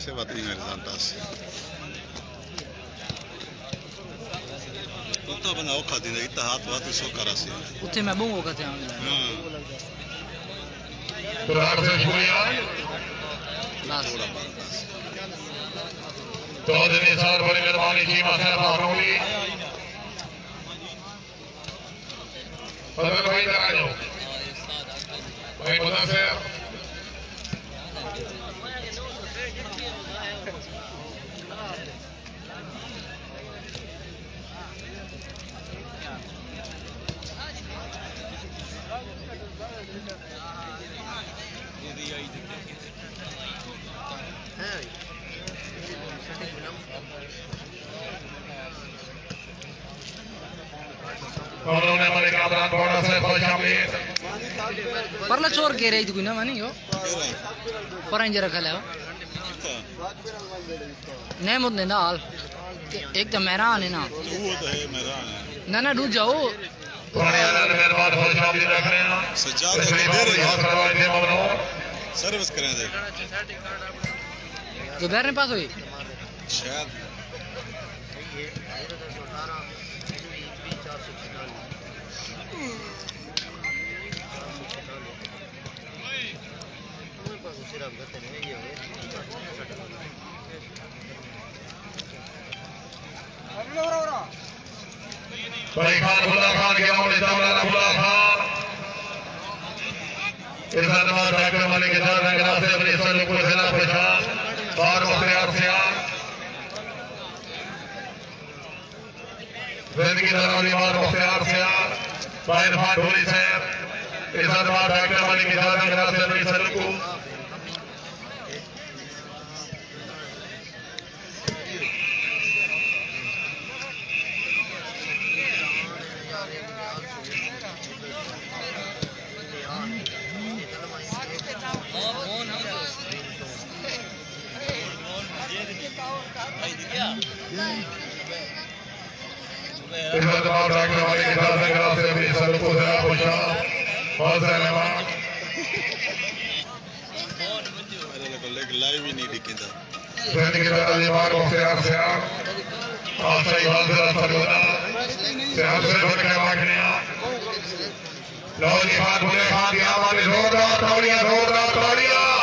سے بات نہیں میرے ساتھ دس اتنا بندہ اوکھا دیندا اتنا ہاتھ وات سو کرا سی اتنے میں بونگو کہتے ہیں ہاں قرآن سے شکریہ بس تھوڑا بات دس چودھری صاحب بڑی مہربانی جی ماسٹر مہنولی فضل بھائی ادھر آ جاؤ بھائی مدثر اور انہوں نے کامران بوڑا سے خوش آمدید پرلا چور کے رہی تھی کوئی نا مانی ہو پر انجر رکھا لے ہو نعمت نے نال ایک تو مہران ہے نا نہ نہ ڈوب جاؤ پرانے اللہ نے مہربان خوش آمدید رکھ رہے ہیں سجاد دے رہے ممنون سروس کریں دے زبیر نے پاس ہوئی شاید بھائی خان بھلا خان کے مولی مولانا بھلا خان اس نماز ڈاکٹر ملک جان رنگنا سے اپنی سر کو ضلع پہچان بار مختار سیان زندگی دراوی بار مختار سیان باہر خان ڈھولی سے اس نماز ڈاکٹر ملک جان رنگنا سے اپنی سر کو اس نماز ڈاکٹر ملک جان رنگنا سے اپنی سر کو ضلع بہت سے مہمان میرے کو لیک لائیو ہی نہیں دکھیندا زندگی دراوی بار مختار سیان سے بھر واقعیاں لو جی خان بھولے خان کی آواز زوردار تاڑیاں زوردار تاڑیاں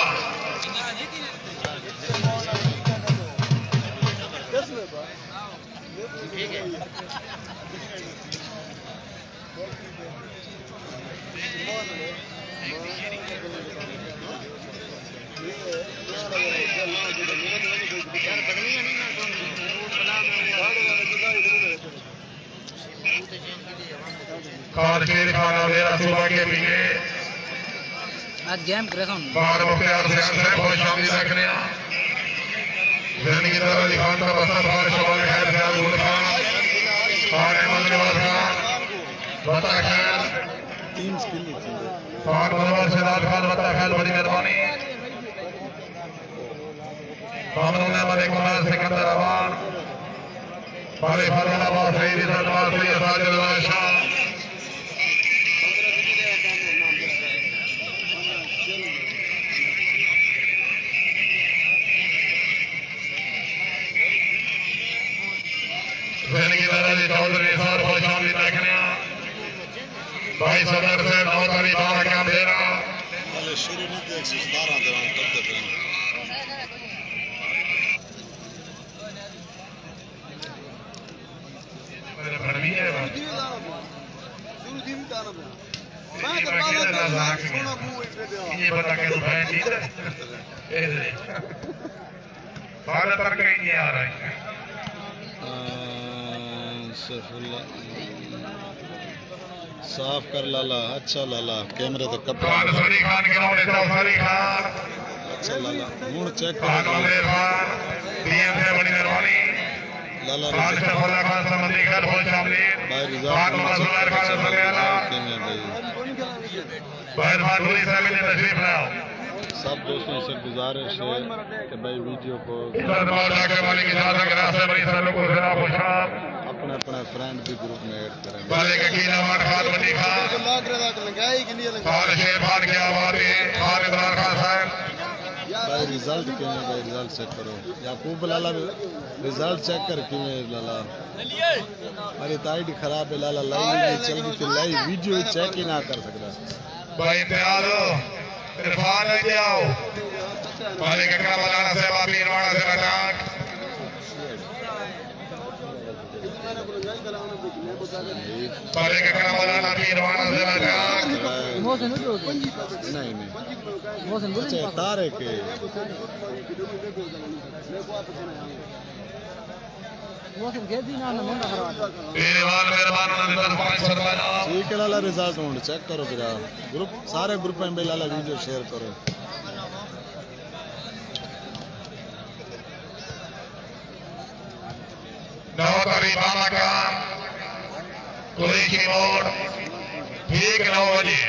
خان شیر خان اور میرا صبح کے پیے آج گیم کرے سن۔ بار مختار سیان سے خوش آمدید رکھنے زندگی در علی خان کا بسر بار شمال خیر خیال گل خان خان احمد نواز خان بتا خیر۔ ٹیم سپن نہیں تھی خان منور سیداد خان بتا خیر بڑی مہربانی۔ خامنون احمد اقبال سکندر احوان بھائی فرمان آباد سعید عزت نواز سید ساجد اللہ شاہ۔ زندگی در علی چودھری صاحب خوش آمدید رکھنے بھائی صدر سے نوتری بارہ کا بیرا پہلے شروع نہیں تھی 112 دے رہا کرتے پھر میرے بھڑوی ہے بھائی یہ بتا کہ تو بہن جیت رہے بھارت پر کہیں نہیں آ رہا ہے۔ صف اللہ۔ صاف کر لالا اچھا لالا کیمرے تو کپڑا اچھا لالا مون چیک کر۔ لالا بھائی رضا بھائی۔ ملے تشریف لاؤ۔ سب دوستوں سے گزارش ہے کہ بھائی ویڈیو کو سر بار اپنے اپنے فرینڈ بھی گروپ میں ایڈ کریں گے۔ مالک اکیلا وان بھائی رزلٹ کیویں بھائی رزلٹ چیک کرو۔ یعقوب لالا رزلٹ چیک کر کیویں لالا؟ میری تائی ڈی خراب ہے لالا، لائی نہیں، چل گئی تھی لائی۔ ویڈیو چیک ہی نہ کر سکتا۔ بھائی امتیاز عرفان لے کے آؤ مالک اکرم مولانا صاحب آپ ایروانا سے بچاک مالک اکرم مولانا آپ ایروانا سے بچاک محسن اٹھو نا ٹھیک ہے لالا رزلٹ ہوں چیک کرو پھر گروپ سارے گروپ میں لالا ویڈیو شیئر کرو۔ نو تاری باما کام کوئی کی موڑ ٹھیک نو بجے۔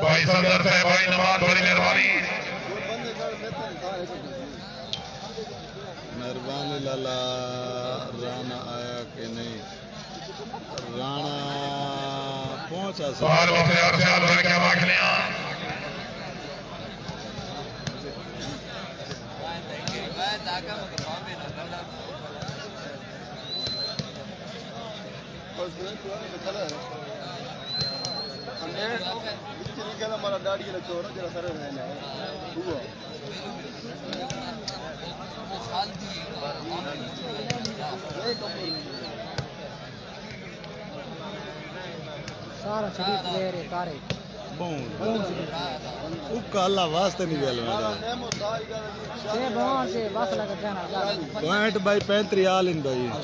بھائی صدر صاحب بھائی نماز بڑی مہربانی۔ مہربانی لالا رانا آیا کہ نہیں؟ رانا پہنچا سوال اور سیال بھر کے سارا شریف لے رہے تارے اکا اللہ واسطے نہیں گل میرا سے بہان سے بس لگا جانا۔ پوائنٹ بائی پینتری آل ان بھائی۔ اور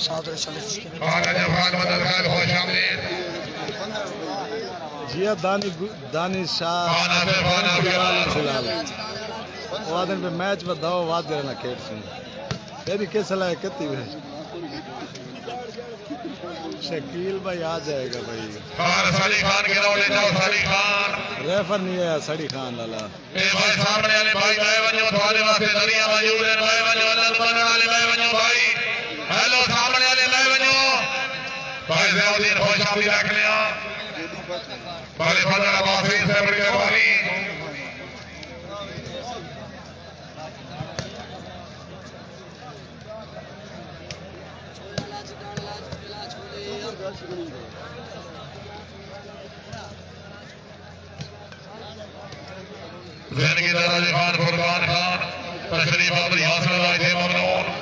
خوش آمدید۔ جیا دانی گو- دانی شاہ وادن پہ میچ بداؤ واد کھیٹ سن تیری کس لائے کتی ہے شکیل بھائی آ جائے گا بھائی۔ اور سالی خان کے جاؤ سالی خان۔ ریفر نہیں ہے سڑی خان لالا اے بھائی سامنے والے بھائی بھائی ونجو تھوڑے واسطے دنیا موجود ہے بھائی ونجو اللہ بننے والے بھائی ونجو بھائی۔ ہیلو سامنے والے بھائی ونجو بھائی زیادین خوش آمدید رکھ لیا۔ بھائی فضل عباس عباسی سے بڑی مہربانی۔ زندگی دراز جی خان، فرقان خان، تشریف آوری حاصل آئے تھے ممنون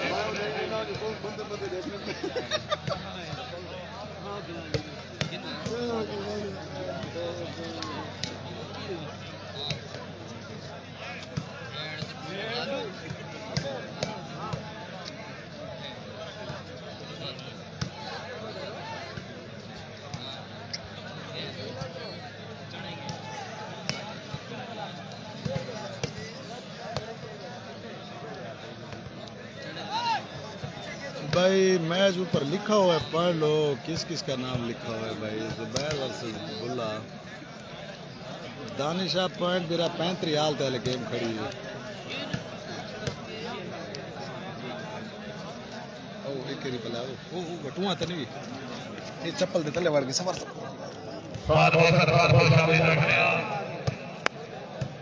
بھائی میچ اوپر لکھا ہوا ہے، پڑھ لو، کس کس کا نام لکھا ہوا ہے بھائی؟ زبیر ورسز بلا دانشاہ پوائنٹ، میرا پینتری آل تھا گیم کھڑی ہے۔ او، ایک ہی پلا او او بٹوا تے نہیں۔ یہ چپل دے تلے وڑ کے سفر بہت بہت بہت بہت شامل رکھ لیا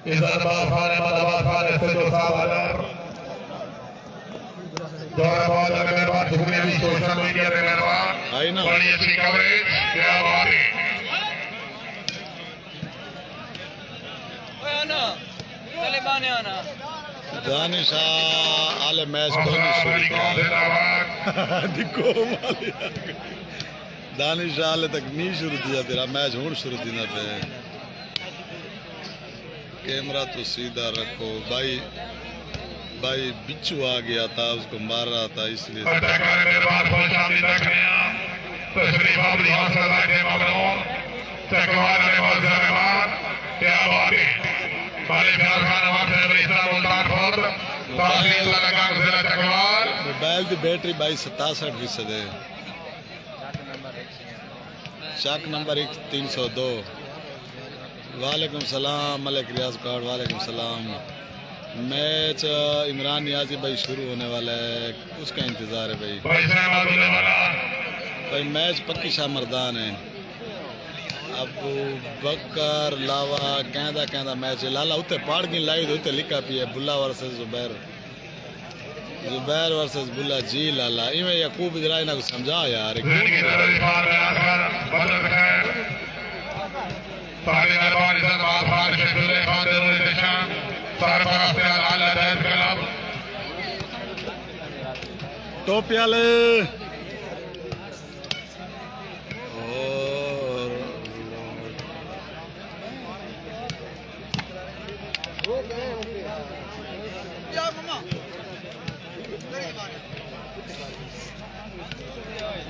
عزت باز خان احمد آباد خان ایسے جو صاحب حضر دورہ بہت اگر مہربان جھکنے بھی سوشل میڈیا پہ مہربان بڑی اچھی کوریج کیا بات ہے؟ دانشاہ آلے میچ دانش آلے تک نہیں شروع دیا تیرا میچ ہون شروع دینا پہ۔ کیمرہ تو سیدھا رکھو۔ بھائی بھائی بچو آ گیا تھا اس کو مار رہا تھا اس لیے بھائی موبائل کی بیٹری بائی ستاسٹھ فیصد ہے شاک نمبر ایک تین سو دو۔ وعلیکم السلام ملک ریاض کارڈ وعلیکم السلام۔ میچ عمران نیازی بھائی شروع ہونے والا ہے۔ اس کا انتظار ہے بھائی۔ بھائی میچ پکی شاہ مردان ہے۔ ابو بکر لاوا کہندا کہندا میچ لالا اتنے پاڑ گئی لائی تو اتنے لکھا پی ہے بلا ورسز زبیر۔ زبیر ورسز بلا جی لالا۔ ایویں ادرائی نہ کچھ سمجھا یار۔ زندگی میں والے۔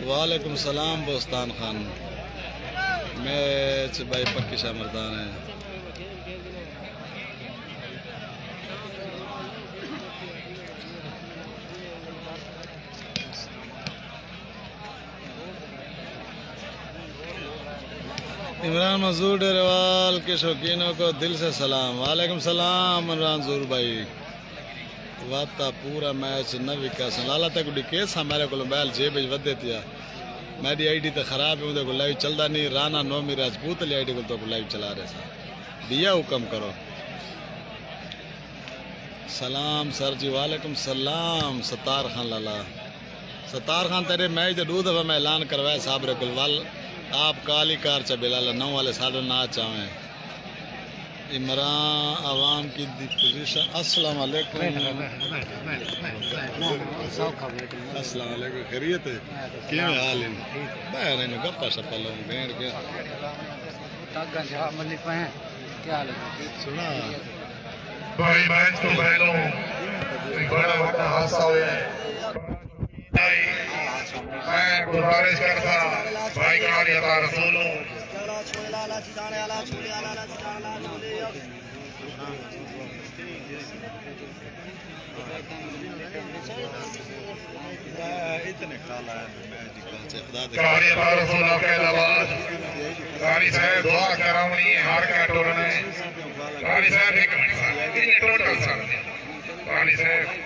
وعلیکم السلام بوستان خان۔ میچ بھائی پکی شاہ مردان ہے عمران منظور ڈیروال کے شوقینوں کو دل سے سلام۔ وعلیکم السلام عمران زور بھائی۔ واتا پورا میچ نہ وکا سن لالا تک ڈی کیس میرے کو موبائل جیب وچ ودے تیا۔ میری آئی ڈی تے خراب ہے کو لائیو چلدا نہیں۔ رانا نو میرا راجپوت لی آئی ڈی کو تو لائیو چلا رہے سا دیا حکم کرو۔ سلام سر جی وعلیکم السلام ستار خان لالا۔ ستار خان تیرے میچ دے دو دفعہ میں اعلان کروایا صاحب رے گلوال آپ کالی کار چا بلالا نو والے ساڑھے نہ چاہیں عمران عوام کی دی پوزیشن السلام علیکم۔ السلام علیکم، خیریت ہے؟ کیویں حال ہے؟ میں نے گپا شپا لوں بینڈ کے۔ کیا حال ہے سنا۔ بھائی میچ تو بہنوں ایک بڑا وقت حادثہ ہویا ہے میں گزارش کرتا بھائی کاری عطا رسولوں۔ اتنے کالا ہے میں کاری عطا رسولہ کے لباس کاری صاحب دعا کراؤنی ہے ہار کا ٹورنے کاری صاحب ایک منٹ صاحب یہ ٹوٹل صاحب کاری صاحب۔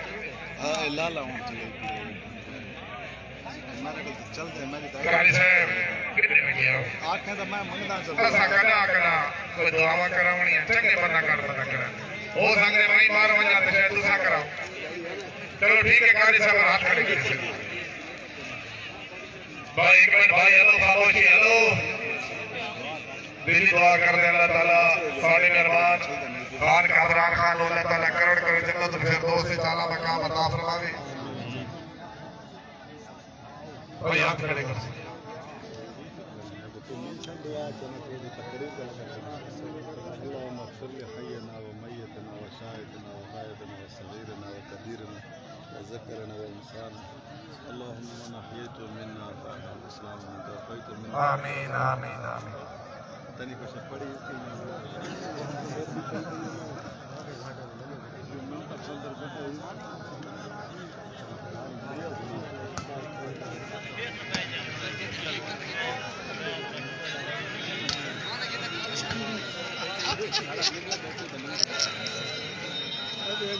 ہاں لالا ہوں۔ چلو ٹھیک ہے قاری صاحب ہاتھ کھڑے کر سے بھائی ایک منٹ بھائی ہلو خاموشی ہلو دلی دعا کر دے اللہ تعالیٰ ساڑھے مہربان خان قادران خان اللہ تعالیٰ کروڑ کروڑ جنت الفردوس سے تعالیٰ مقام عطا فرماوے اللهم اغفر لحينا وميتنا وشاهدنا وغائبنا وصغيرنا وكبيرنا وذكرنا وانسانا اللهم من احييته منا فاحيا الاسلام ومن توفيته منا امين امين امين تاني كوشن پڑھی اس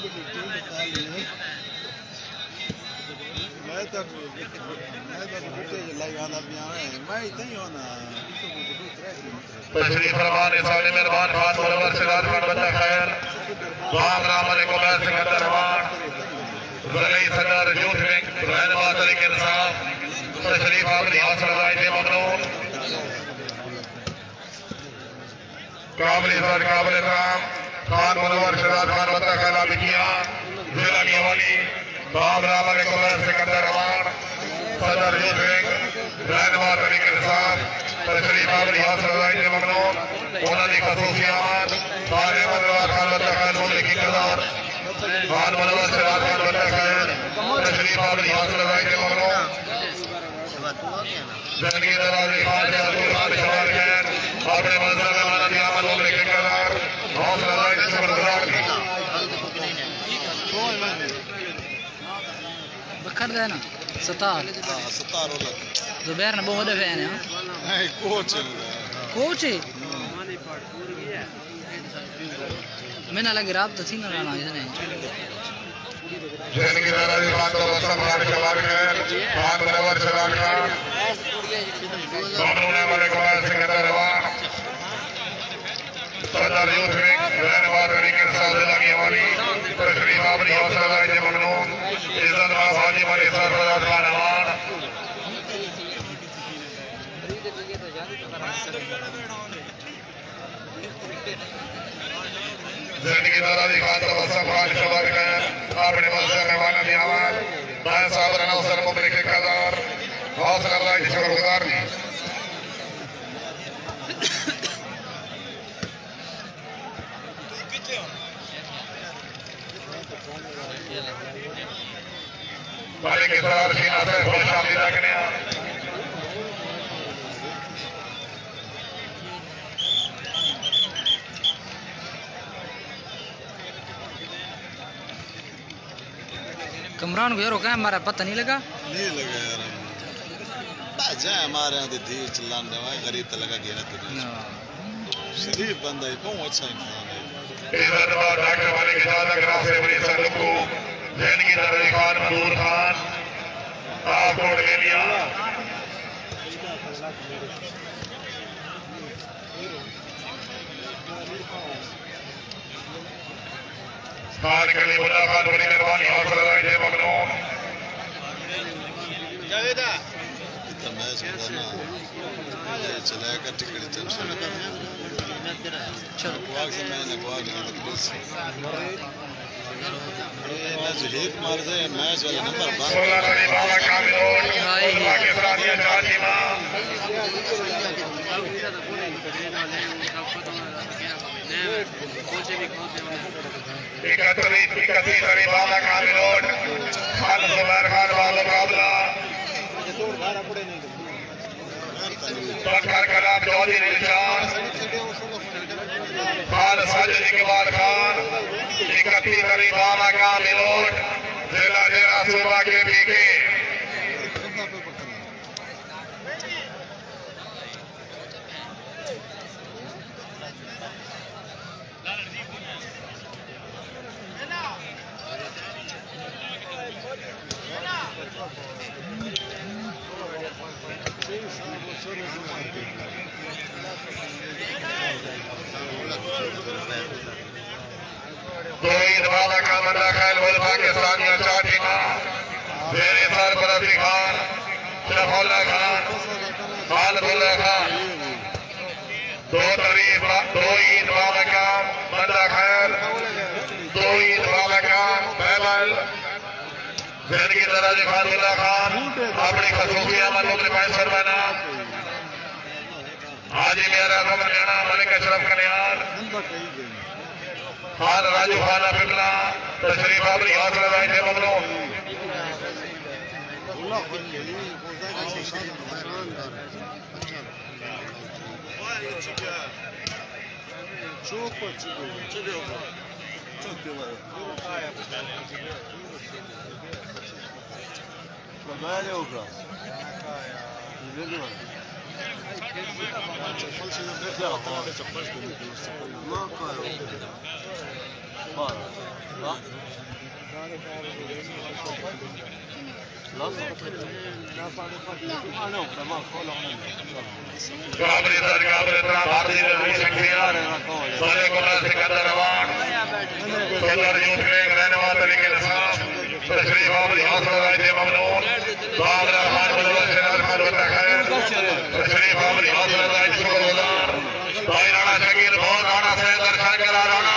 میں اتنا تشریف فرمان ساڑھے مہربان خان مرور سراد خان بندہ خیر دعام رام علیکم میں سکندر روان زلی صدر یوتھ ونگ رہنما طریق انصاف تشریف آمنی حاصل رائے دے ممنون قابل عزت قابل احترام خان منور شہزاد خان بندہ خیر آبکیاں ضلع میوالی دعام رام علیکم میں سکندر روان۔ صدر یوتھ ونگ رہنما طریق انصاف تشریف آمنی حاصل رائے دے ممنون۔ انہوں نے خصوصیات۔ سارے منور خان بندہ خیر ملک کی کردار۔ خان منور شہزاد خان بندہ خیر تشریف آمنی حاصل رائے دے ممنون۔ زندگی درازی خان سے حضور خان شوار خیر اپنے منظر میں مانا دیا من بکھر دے نا، ستار۔ ستاروں لگ زبیر نے بہت فین ہے ہاں؟ نہیں کوچ کوچ میں نہ لگے رات تھی نہ لانا اس نے زندگی درازی خان کو رسم خان شوار خیر خان منور شہزاد خان ممنون ہے ہمارے کو سکندر روان صدر یوتھ میں رہنما طریقے ساز لگی ہماری تشریف آبری حوصلہ دائی ممنون عزت باز حاجی مری سرفرات خان امان زندگی دارا دی خان تبسم خان شبار کر اپنے مسجد میں والا دی آواز بائن صاحب رہنا اسر مبرک قدر حوصلہ دائی شکر گزار دی بھائی کے کمران کو یار کہا ہمارا پتہ نہیں لگا نہیں لگا یار جائیں ہمارے یہاں دھی چلان دے وائے غریب تو لگا گیا تو شریف بندہ ہے بہت اچھا انسان ہے عزت بار ڈاکٹر والے کے ساتھ اگر سے بڑی سر کو زندگی دراز خان منور خان آپ کوٹ لے لیا خان کلی بلا خان بڑی مہربانی حوصلہ دائی جے ممنون اتنا میچ ہوتا نا چلا کر ٹکٹ ٹینشن چلو گواگ سے میں نے گواگ لگا تھا پلیز میچ ہیٹ مار دے میچ والا نمبر بار بکر کلام چودھری نشان خان ساجد اقبال خان اکتری سری بابا کاملون ضلع ضلع صوبہ کے پی کے۔ توحید والا کا بندہ خیل ول پاکستانیہ چاٹی ماں میرے سرپرستی خان، شرف اللہ خان خالد اللہ خان۔ دو تریف دو عید والا کا بندہ خیل دو عید والا کا محمل زندگی دراج خان اللہ خان، اپنی خصوصی عمل مبنی پیسر بنا حاجی میرا کمر جانا ملک اشرف کلیان۔ خان راجو خان پکڑا تشریف آبری حوصلہ بھائی نے مبنو Çok açık oluyor. Çok diyorlar. Çok diyorlar. Babaya ne okra? Bilmiyorum. قابل در قابل اطلاع بھارتی رضوی شخصیات سولے کلا سکندر روان سولر یوتھ لیگ رہنما طریقے نصاب تشریف آبری حوصلہ دائی تھے ممنون۔ بابر خان مدول سنر خان بندہ خیر تشریف آبری حوصلہ دائی شکر گزار۔ بھائی رانا شکیر، بہت رانا سید درشان کرا رانا۔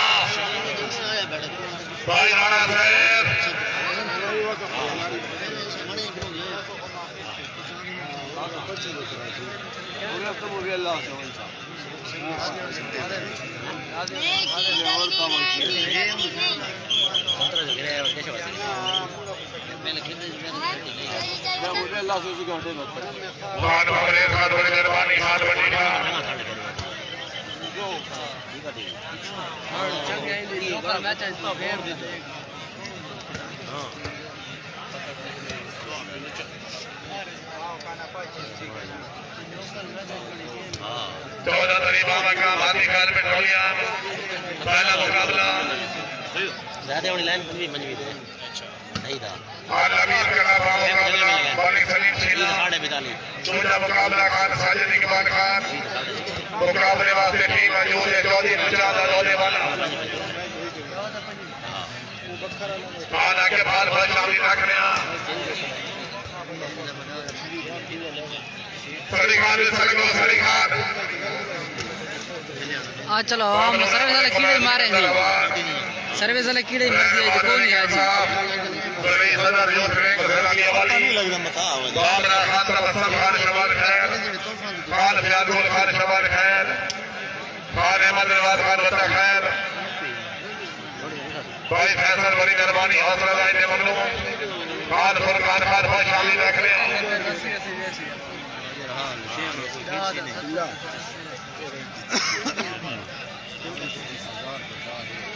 بھائی رانا سید خان بابرے خان بڑی مہربانی خان بڑی خان چودہ طریقہ مقام ہاتھی پہلا مقابلہ زیادہ بڑی لائن بنوی منجوی دے نہیں تھا سلیخان سلیخان سلیخان ہاں چلو ہم سروس والے کیڑے مارے جی سروس والے کیڑے مار دیے جی بھائی فیصل بڑی مہربانی حوصلہ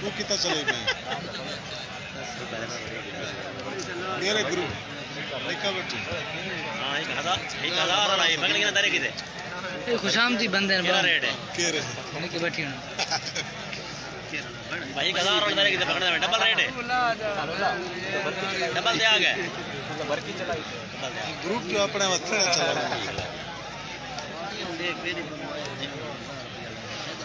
تو کتا چلے میں میرے گروہ لکھا بٹھو ایک ہزار رہا ہے؟ بگنے کے نظرے کی گروپ خوش آمدی بندے بیٹھی بھائی ایک ہزار روپے کتنے پکڑنا ہے ڈبل ریٹ ہے۔ ڈبل دیا گیا گروپ جو اپنے واسطے چلا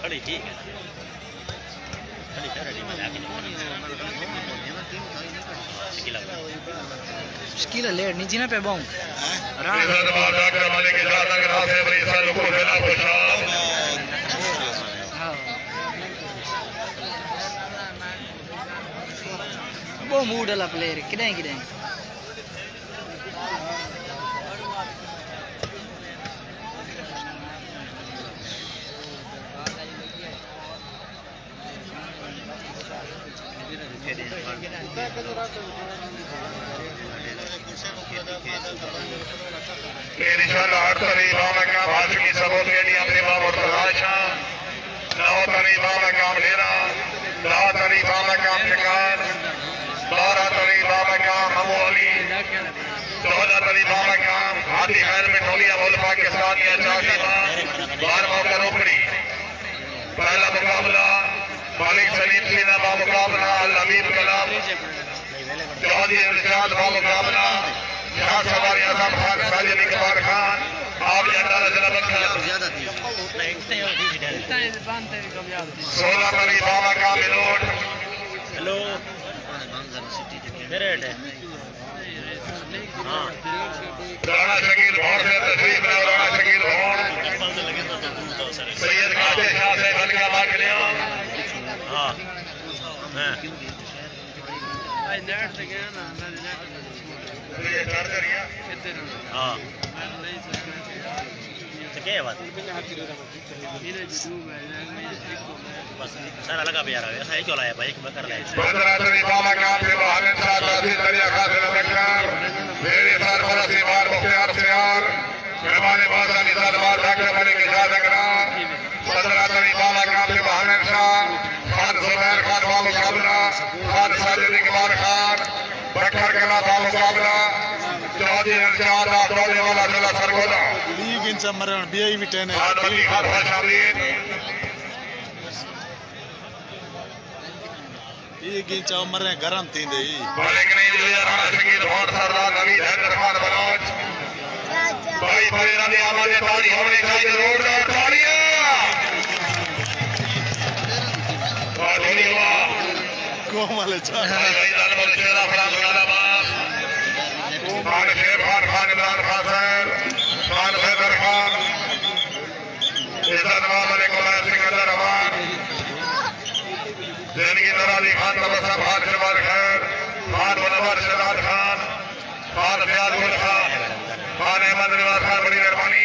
کھڑی ٹھیک ہے کھڑی سر ریڈی مزاق شکیلا لیٹ نہیں جینا پہ باؤں وہ موڈ والا پلیئر کدیں کدیں انشاءاللہ ہر اپنے باب مرتضا شاہ نو طرح امام اکرام لیرا نو طرح بارہ طرح امام اکرام ابو علی چودہ طرح امام میں ٹھولیا بول پاک کے ساتھ یہ موقع روپڑی پہلا مقابلہ مالک سلیم سینا باب مقابلہ الامین کلام جہادی ارشاد باب جہاں سواری اعظم خان ساجد اقبال خان آپ جنرال جناب خان سولہ مری بابا کامل روڈ ہلو۔ میرے ہے رانا شکیل بھون سے تشریف لے رانا شکیل بھون سید قاضی شاہ سے بلکہ مانگ لیا ہاں۔ ہاں لگا بھی یار ہی چلا بھائی کر لیا حضرات علی بالا خان سے بہان خان خان زبیر خان بال مقابلہ خان ساجد اقبال خان بکر کلا بال مقابلہ چودھری ارشاد آٹوڑے والا ضلع سرگودا لیگ ان مرن بی آئی وی ٹین ہے خان علی خان شاملین یہ گنچا مرے گرم تھیندے ہی بالنگ نہیں دیا راج سنگیت ہون سردار حیدر خان بلوچ۔ بھائی بھائی رانے آوازیں تاری ہونے چاہیے روڈ دار تاریاں خان خان خیر منور خان خان خان احمد نواز خان بڑی مہربانی۔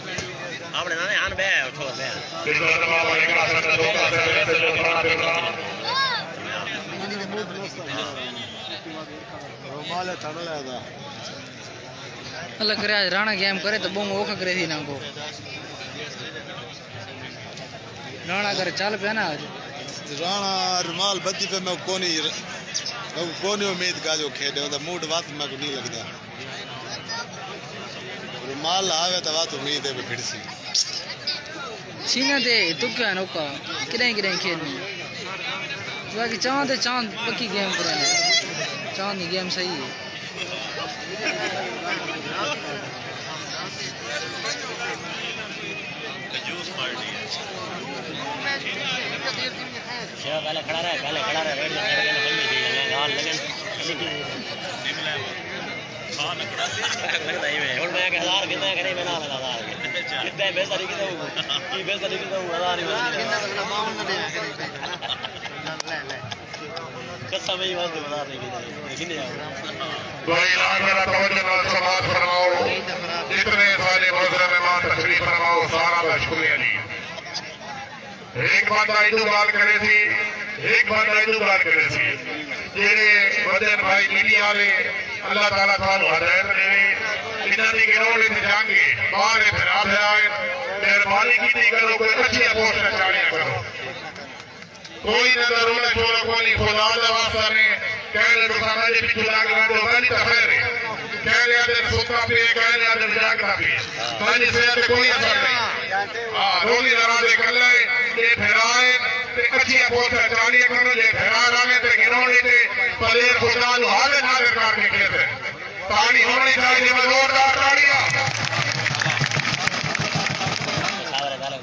کا دھوکہ سے سید کراچی جاتے دھوکہ سے نہیں آئی تو بندے نا آپ نے آپ نے نا آن بے اٹھو بے عزت نواب علی کا سر دھوکہ سے ویسے جو تھوڑا پھرنا رومال تھڑ لیا تھا اللہ کرے آج رانا گیم کرے تو بونگ تو تکا نوکا کدیں کدیں کھیلنی باقی چاند تے چاند پکی گیم کرے چاند گیم صحیح ہے پہلے کھڑا رہے پہلے کھڑا رہے لگن ہزار کتنا کرے میں نہ ہزار کتنا بے ساری کتنا ہو کی بے قسم ہی واسطے بتا دے کتنے آؤ بھائی میرا توجہ نال سماعت فرماؤ جتنے سارے محترم مہمان تشریف فرماؤ سارا کا شکریہ جی ایک بندہ ایدو گال کرے سی، ایک بندہ ایدو گال کرے سی۔ جیڑے بدن بھائی میڈی والے، اللہ تعالیٰ تھانو ہدایت دے۔ انہاں دی گراؤنڈ تے جانگے، باہر پھرا پھرا مہربانی کیتی کرو، کوئی اچھی پوسٹ چاڑیا کرو۔ کوئی نہ ضرور چھوڑا کوئی خدا دا واسطہ نے کہنے تو سارا جی پیچھے لاگ گاڑو گاڑی تا خیر ہے کہنے آدھے سکا پی کہنے آدھے جاگتا پی تاجی سے کوئی اثر نہیں۔ ہاں رولی ذرا دے کر لے۔ یہ پھرائے تے اچھی پوسٹ چاڑیا کرو جے پھرا رہے تے گنوڑی تے پلیر خدا نو حاضر ناظر کر کے کہتے تاڑی ہونی چاہیے، میں زوردار تاڑیاں سارے دارے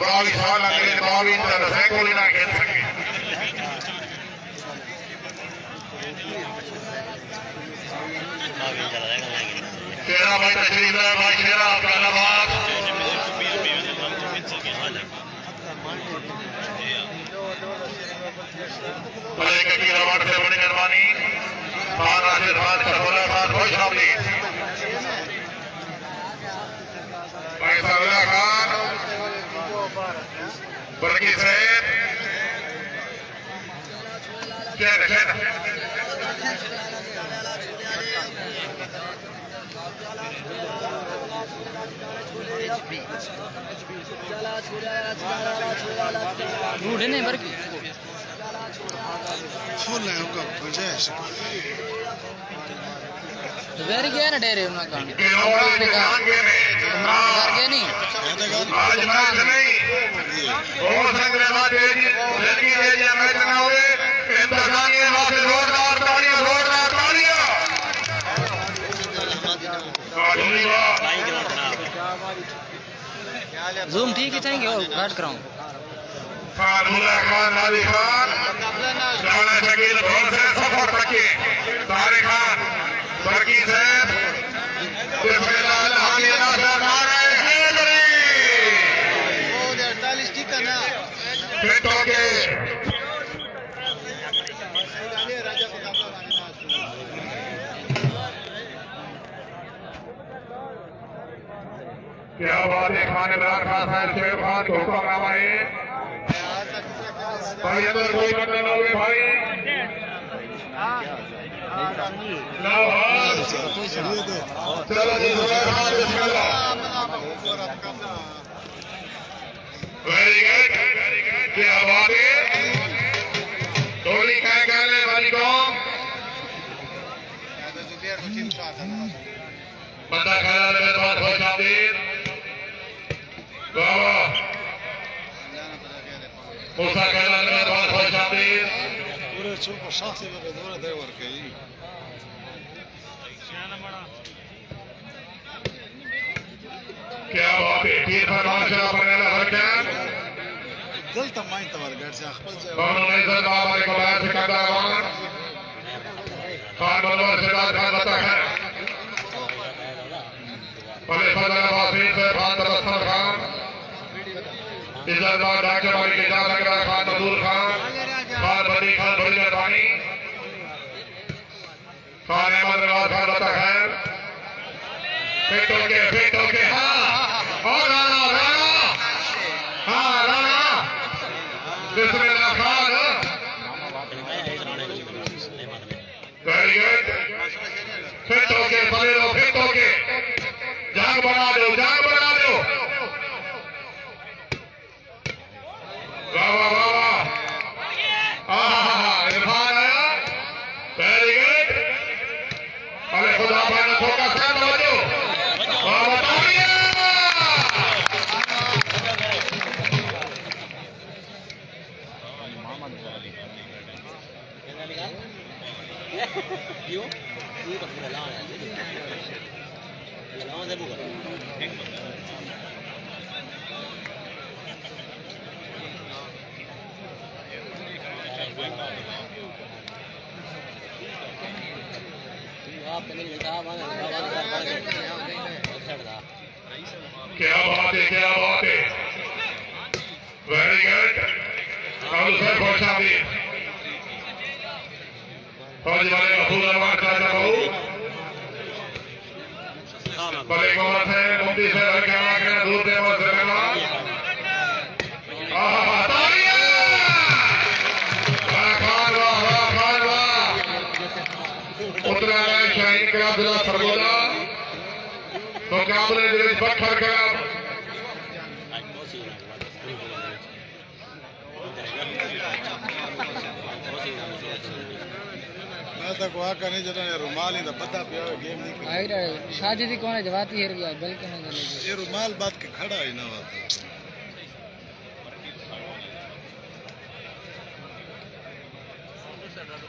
باوی سال اگلے باوی سینکڑے نہ کھیل سکے تیرا بھائی تشریف ہے بھائی شیرا آپ کا نواز۔ بھلے کی روٹ سے بڑی مہربانی۔ خان راشد خان شہولہ خان خوش آمدید بھائی سرلا خان برکی سید شہر شہر ڈھونڈے نہیں برکی گیا نا عمران گھر گیا نہیں ہوئے زوم ٹھیک ہے چاہیں گے اور گھٹ کراؤں خان اللہ خان، نادی خان، رانا شکیل گھوڑ سے سفر تکی طارق خان برکی صاحب بسم اللہ الحمد ناصر نعرہ حیدری۔ فٹ کے۔ کیا بات ہے خان عمران خان صاحب شعیب خان کو حکم نامہ ہے اندر کوئی بندہ نہ ہوئے بھائی چلو جی ویری گڈ ہے ٹولی کا کہنے والی قوم بندہ خیال میں بات خوش آمدید واہ واہ موسیٰ خیال میں بات خوش آمدید کیا بات ہے تیر فرمان شاہ بنیلا حرکان قانون عزت باب علیکم آیت سکندر آمان خان منور سداد خان بتا ہے پلے فضل عباسین سے خان تبسم خان عزت باب ڈاکٹر مالی کے جان لگ رہا خان مدور خان خان بدی خان بڑی مہربانی خان احمد نواز خان بتا خیر۔ فٹ ہو کے فٹ ہو کے ہاں۔ اور رانا رانا۔ ہاں Rana. Bismillah Khan. Very good. Fit ہو کے پلے رہو فٹ ہو کے جان بنا دو، جان بنا دو واہ واہ واہ واہ آہا عرفان آیا ویری گڈ ارے خدا پانا تھوڑا سا توجہ واہ بتائیے کیا بات ہے کیا بات ہے ویری گڈ اور سر فوج والے محفوظ امان کرتا بہو بلے گورت ہے ممتی سے ہر کیا واقعہ دور دے وہ سے آہا تالیاں خان واہ واہ، خان واہ۔ اتنا ہے شاہین کا دلہ سرگولا مقابلے کا میں تک واقع نہیں جانا یہ رومال ہی دا پتہ پیا ہوئے گیم نہیں کر آئیڈا شاجی دی کون ہے جواتی ہر گیا بلکہ نہیں چلے یہ رومال بات کے کھڑا ہی نہ ہوتا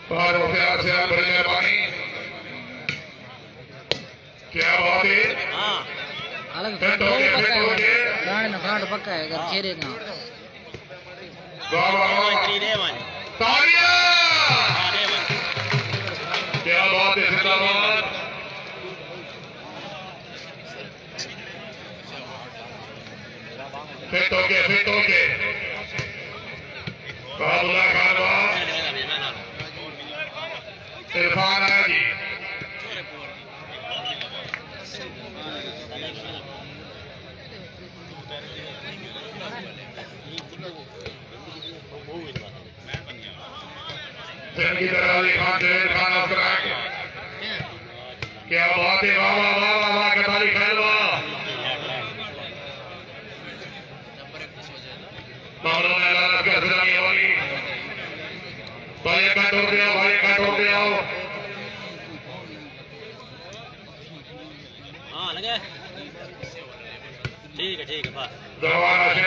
اور وہ پیار سے آپ بڑی مہربانی کیا بات ہے الگ ہو گئے فٹ ہو گئے گانے نہ فاٹ پکا ہے اگر کھیرے گا واہ واہ فٹ ہو کے فٹ ہو کے باب اللہ خان واہ عرفان آیا جی۔ دن کی طرح علی خان جوید خان افراد کیا بات ہے واہ واہ واہ واہ واہ کتالی خیر والی بھائی کا ٹوک دیا بھائی کا ٹوک دیا ہاں لگے ٹھیک ہے ٹھیک ہے بس دوبارہ شیخ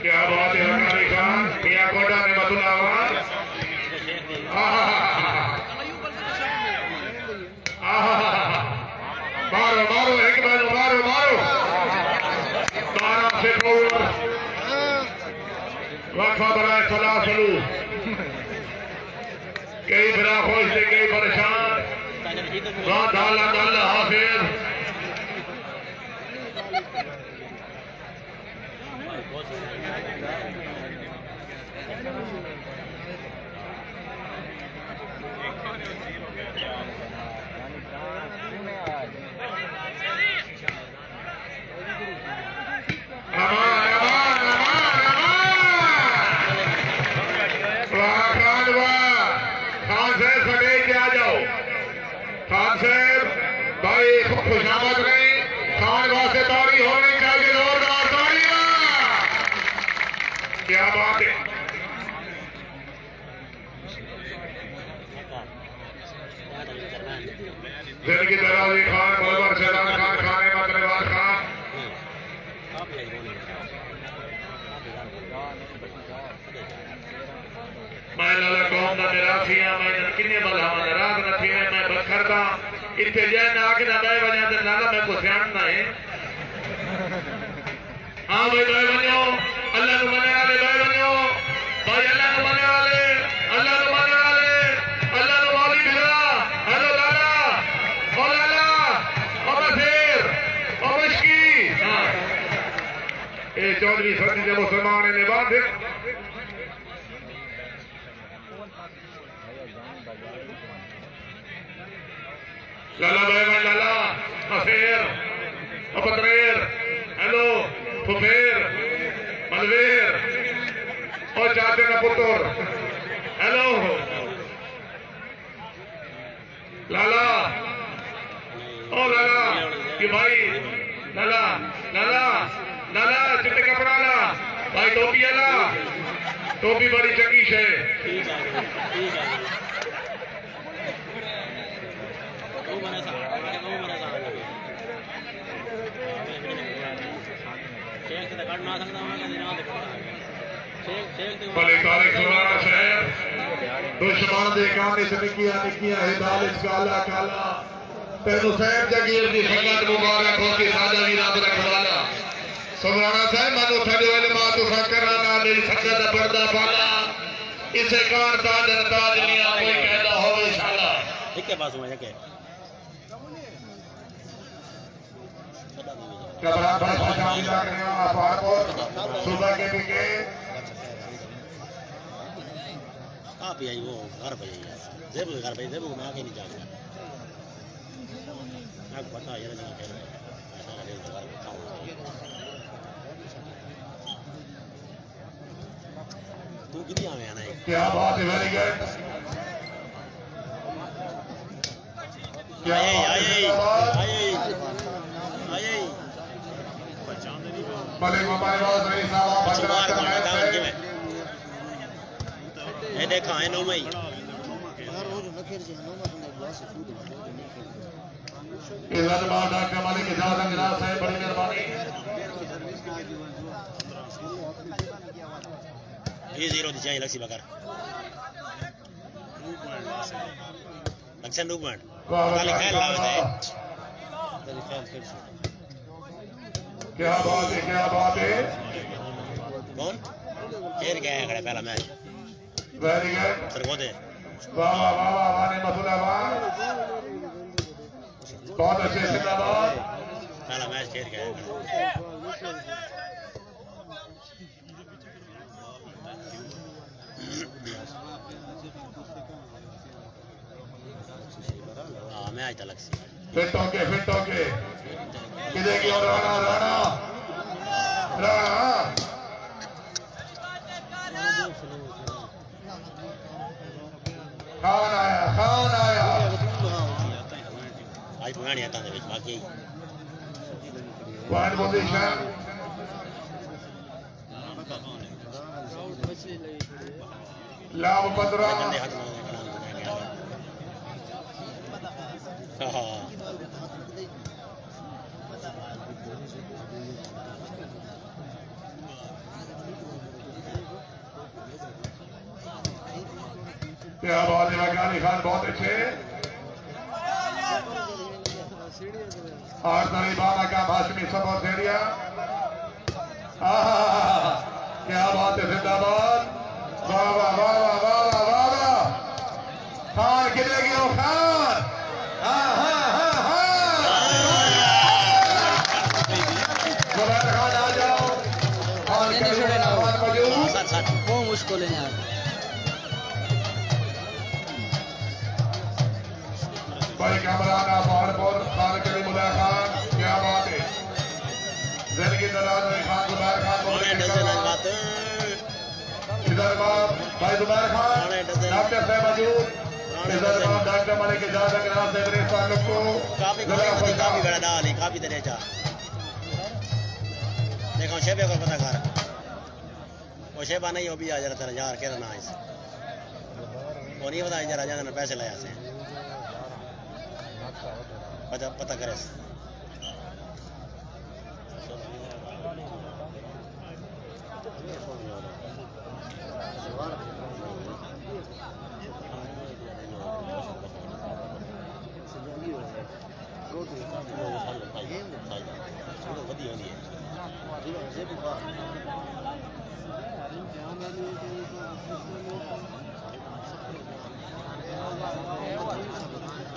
کیا بات ہے ہمارے خان کیا کوٹا میں مت آواز مارو مارو ایک بار مارو مارو تارا سے وقفہ بنائے سلا سلو کئی بڑا خوش تھے کئی پریشان گاہ ڈالا حافظ تقریر بھیجا میں آ کے نہ بہ وجہ تو میں کو سیاح نہ ہے۔ ہاں بھائی بہ بنو اللہ کو منے والے بہ بنو بھائی، اللہ کو منے والے، اللہ کو منے والے۔ اللہ کو مالی بھرا ہلو لالا او لالا۔ او بسیر او مشکی۔ ہاں۔ اے چودھری سنجے مسلمان نے باندھ لالا بھائی بھائی لالا مفیر ابتریر ہیلو ففیر ملویر او چاہتے نا پتر ہیلو لالا او لالا کہ بھائی لالا لالا لالا چٹے کپڑا لا بھائی ٹوپی لا ٹوپی بڑی چنگی شے ٹھیک ہے ٹھیک ہے وہ بنا سا وہ بنا سا شیخ تے کڈنا سکدا میں کہ نہ دیکھو شیخ شیخ تے بھلے تاریخ سنانا شہر دشمن دے کانے سے نکیا نکیا ہدال اس کالا کالا۔ تینو صاحب جگیر دی سنگت مبارک ہو کے سادہ بھی رب رکھوالا سبرانا صاحب مانو تھڑے والے ماں تو سکرانا میری سنگت دا پردہ پالا۔ اسے کار تاج تاج نیا کوئی کہدا ہوئے شالا۔ ایک پاس میں کہ کبران بھائی خوشا ملا کرنے والا پہاڑ صبح کے بھی کے آپ ہی آئی وہ؟ گھر پہ ہے زیب کے گھر پہ زیب میں آگے نہیں جا گیا میں کو پتا ہے نہیں کہ ایسا لگے گھر پہ کھاؤں تو کتنی آوے آنا ہے کیا بات ہے ویری گڈ آئے آئے؟ آئے آئے۔ بلے جی دیکھا ہے نو مئی عزت ڈاکٹر مالک اجاز انگراز صاحب بڑی مہربانی۔ یہ زیرو دی چاہیے لکسی بکر۔ لکسن ڈوک پوائنٹ۔ لکھا ہے لاوے دے لکھا ہے کیا بات ہے کیا بات ہے؟ کون؟ کھیل گیا ہے پہلا میچ ویری گڈ سر کو دے. واہ واہ واہ واہ واہ نعمت اللہ واہ بہت اچھے زندہ باد پہلا میچ کھیل گیا ہے ہاں میچ تھا لکسی فٹ ہو کے فٹ ہو کے ملے گی اور رانا رانا رانا۔ خان آیا خان آیا۔ آج بھانی آتا ہے بھانی بھانی لاو پدرہ لاو پدرہ ہے مکانی خان بہت اچھے اور تاری بابا کا بھاشمی دیا آہا، کیا بات ہے زندہ باد۔ واہ واہ واہ واہ واہ واہ واہ واہ خان کی ہو خان؟ ہاں ہاں ہاں ہاں خان آ جاؤ۔ اور موجود وہ مشکل ہے یار بھائی کامرانہ پہاڑ پر خان کریم اللہ خان کیا بات ہے؟ زندگی نراز میں خان زبیر خان کو ادھر باپ بھائی زبیر خان ڈاکٹر صاحب موجود ادھر باپ ڈاکٹر ملک اجازت جناب سے میرے تعلق کو کافی کافی کافی بڑا ڈال کافی دنے چا۔ دیکھو شیبے کو پتہ کر۔ وہ شیبا نہیں وہ بھی آ جا تیرا یار کہہ رہا اس وہ نہیں پتا جرا جانا پیسے لے سے Pada pata keras.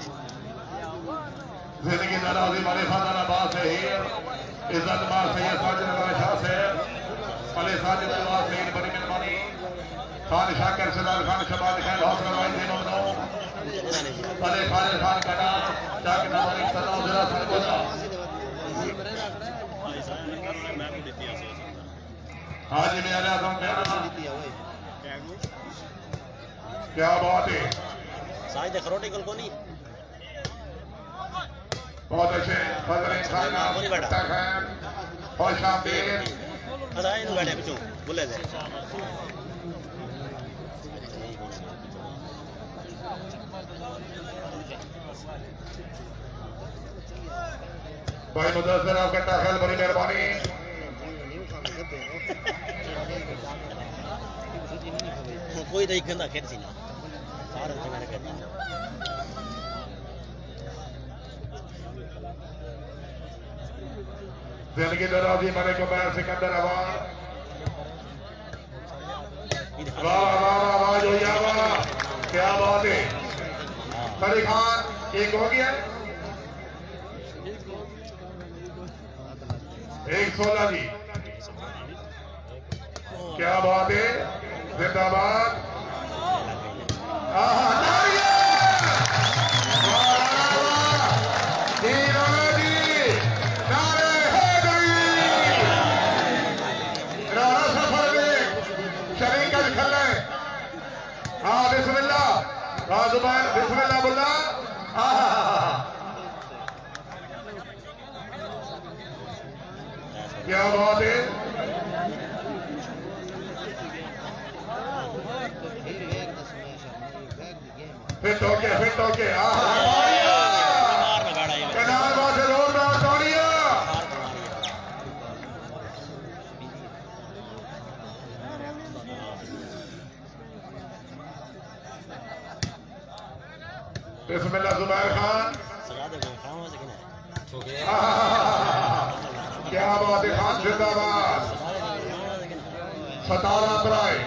Thank you. ਹੈ زندگی ناراضی والے فادر عباس ہے عزت مار سید ساجد بڑے شاہ سے۔ علی ساجد عباس سید بڑی مہربانی۔ خان شاکر سردار خان شباد خیر حوصلہ بھائی دے ممنو علی خالد خان کٹا چاک نوانی صدا ذرا سرگوزا حاجی میں علیہ اعظم کہنا کیا بات ہے؟ ساج دے خروٹی کل کو نہیں بہت اچھے فضل خانہ خوش آمدید دے۔ بھائی مدثر آپ کا داخل بڑی مہربانی۔ کوئی نہیں گندا کھیل سی نا۔ میرے کہتا زندگی درازی ملک عمر سکندر آباد واہ واہ واہ واہ جو کیا بات ہے خلی خان ایک ہو گیا ایک سولہ جی کیا بات ہے زندہ باد آہا ناریہ کیا بات ہے فٹ ہو کے فٹ ہو کے کنال میں توڑیا مار ماری بسم اللہ زبیر خان سجا خان زندہ باد ستارہ برائے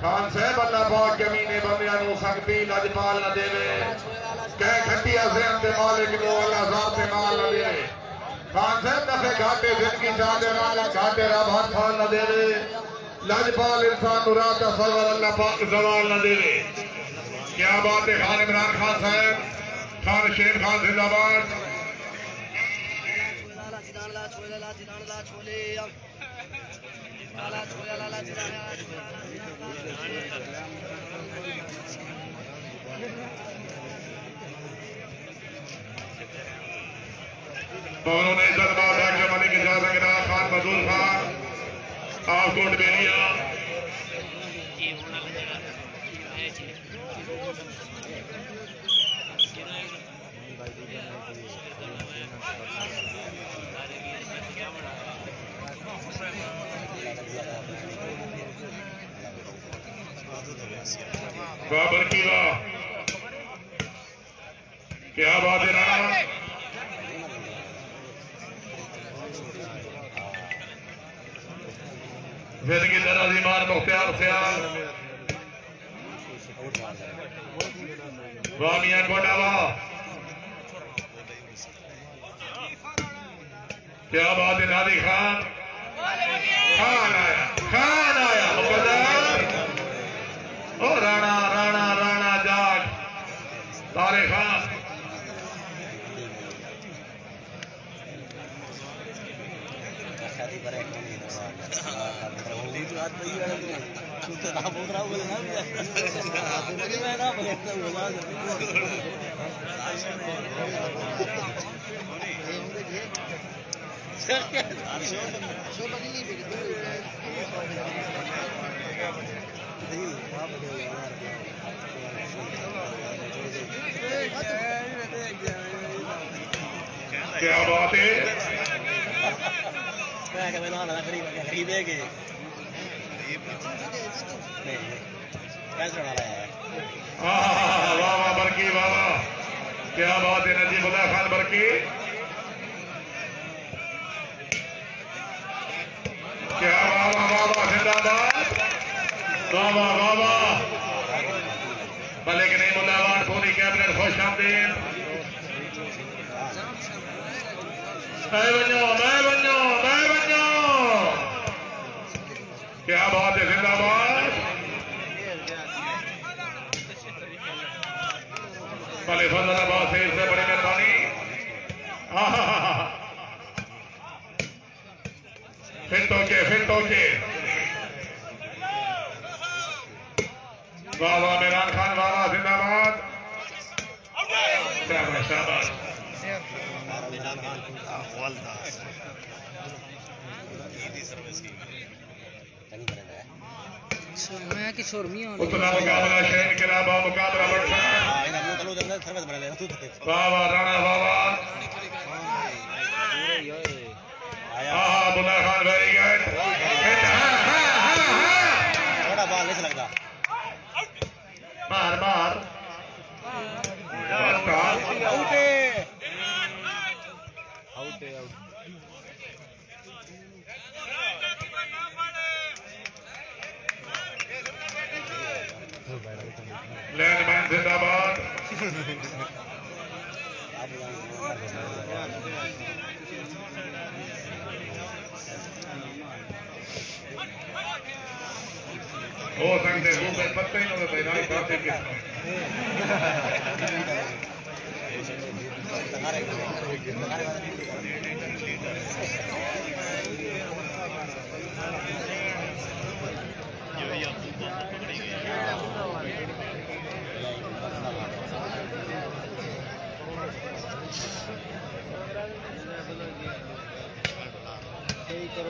خان صاحب، اللہ پاک کمینے بندیاں نو سختی لجپال نہ دے۔ کہ کھٹیا ذہن تے مالک نو اللہ ذات تے مال نہ دے۔ خان صاحب دفے گھاٹے زندگی چاہ دے والا گھاٹے رب ہاتھ پھال نہ دے۔ لجپال انسان نو رات دا سرور اللہ پاک زوال نہ دے۔ کیا بات ہے خان عمران خان صاحب؟ خان شیر خان زندہ باد۔ انہوں نے عزت باب ڈاکٹر ملک اجاز انگراہ خان مزول خان آف کوٹ بیلیا بابر کی واہ کیا بات ہے رانا زندگی درازی مار مختار سیال واہ میاں کوٹا واہ کیا بات ہے نادی خان خان آیا خان آیا مقدر او رانا رانا رانا جاگ تارے خان شادی کرے تو آج نہیں ہے تو تو نہ بول واہ واہ، برکی، واہ واہ۔ کیا بات ہے نجیب اللہ خان برکی؟ کیا واہ واہ واہ واہ زندہ باد واہ واہ واہ واہ۔ بھلے کہ نہیں ملا واٹ پوری کیبنٹ خوش آمدید۔ میں بنو میں بنو بھلے فضل آباد سے سے بڑی مہربانی۔ پھر تو کے پھر تو کے واہ واہ میران خان والا زندہ باد۔ شاباش شاباش اتنا مقابلہ شہر کے علاوہ مقابلہ بڑھتا۔ واہ واہ رانا واہ واہ آہا بلا خان ویری گڈ تھوڑا بال نہیں لگتا مار مار لینڈ مین زندہ باد ہو سکتے ہو گئے پتہ ہی نہیں ہوتا نہ کھاتے کس طرح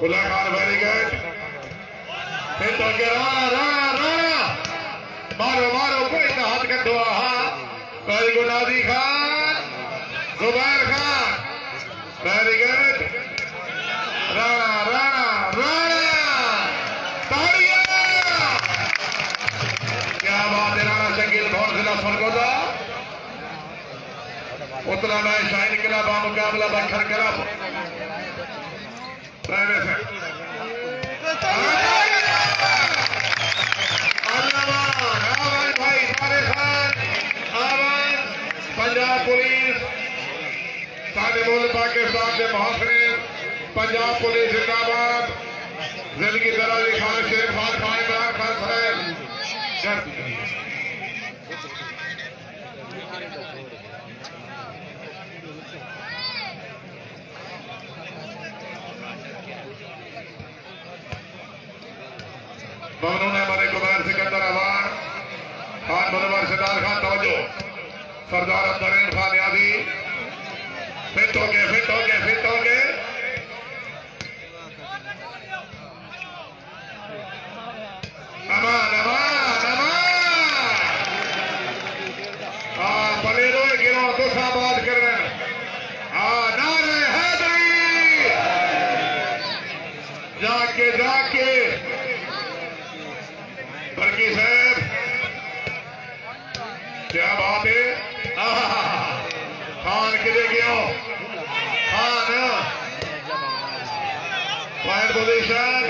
بلا خان ویری گڈ پھر تو کہ مارو مارو کوئی ہاتھ کر دعا ہاں very Khan, Zubair Khan. Very good Rana کیا بات ہے رانا شکیل بہت ضلع سرگودا اتنا میں شاہین کلب مقابلہ بکھر کلب پہلے سے۔ سارے پاکستان کے محاصرے پنجاب پولیس زندہ باد زندگی دراز خان شیخ خان خان عمران خان صاحب۔ ممنون ہمارے کمار سکندر احوان خان منور سدار خان، توجہ۔ سردار عبدالرحیم خان یادی فٹ ہو گئے فٹ ہو گئے فٹ ہو گئے امان امان امان ہاں پلیرو گرو تو سا بات کر رہے ہیں ہاں نعرے حیدری جا کے جا کے برکی صاحب کیا بات ہے آہا، خان کدے گیا خان پوائنٹ پوزیشن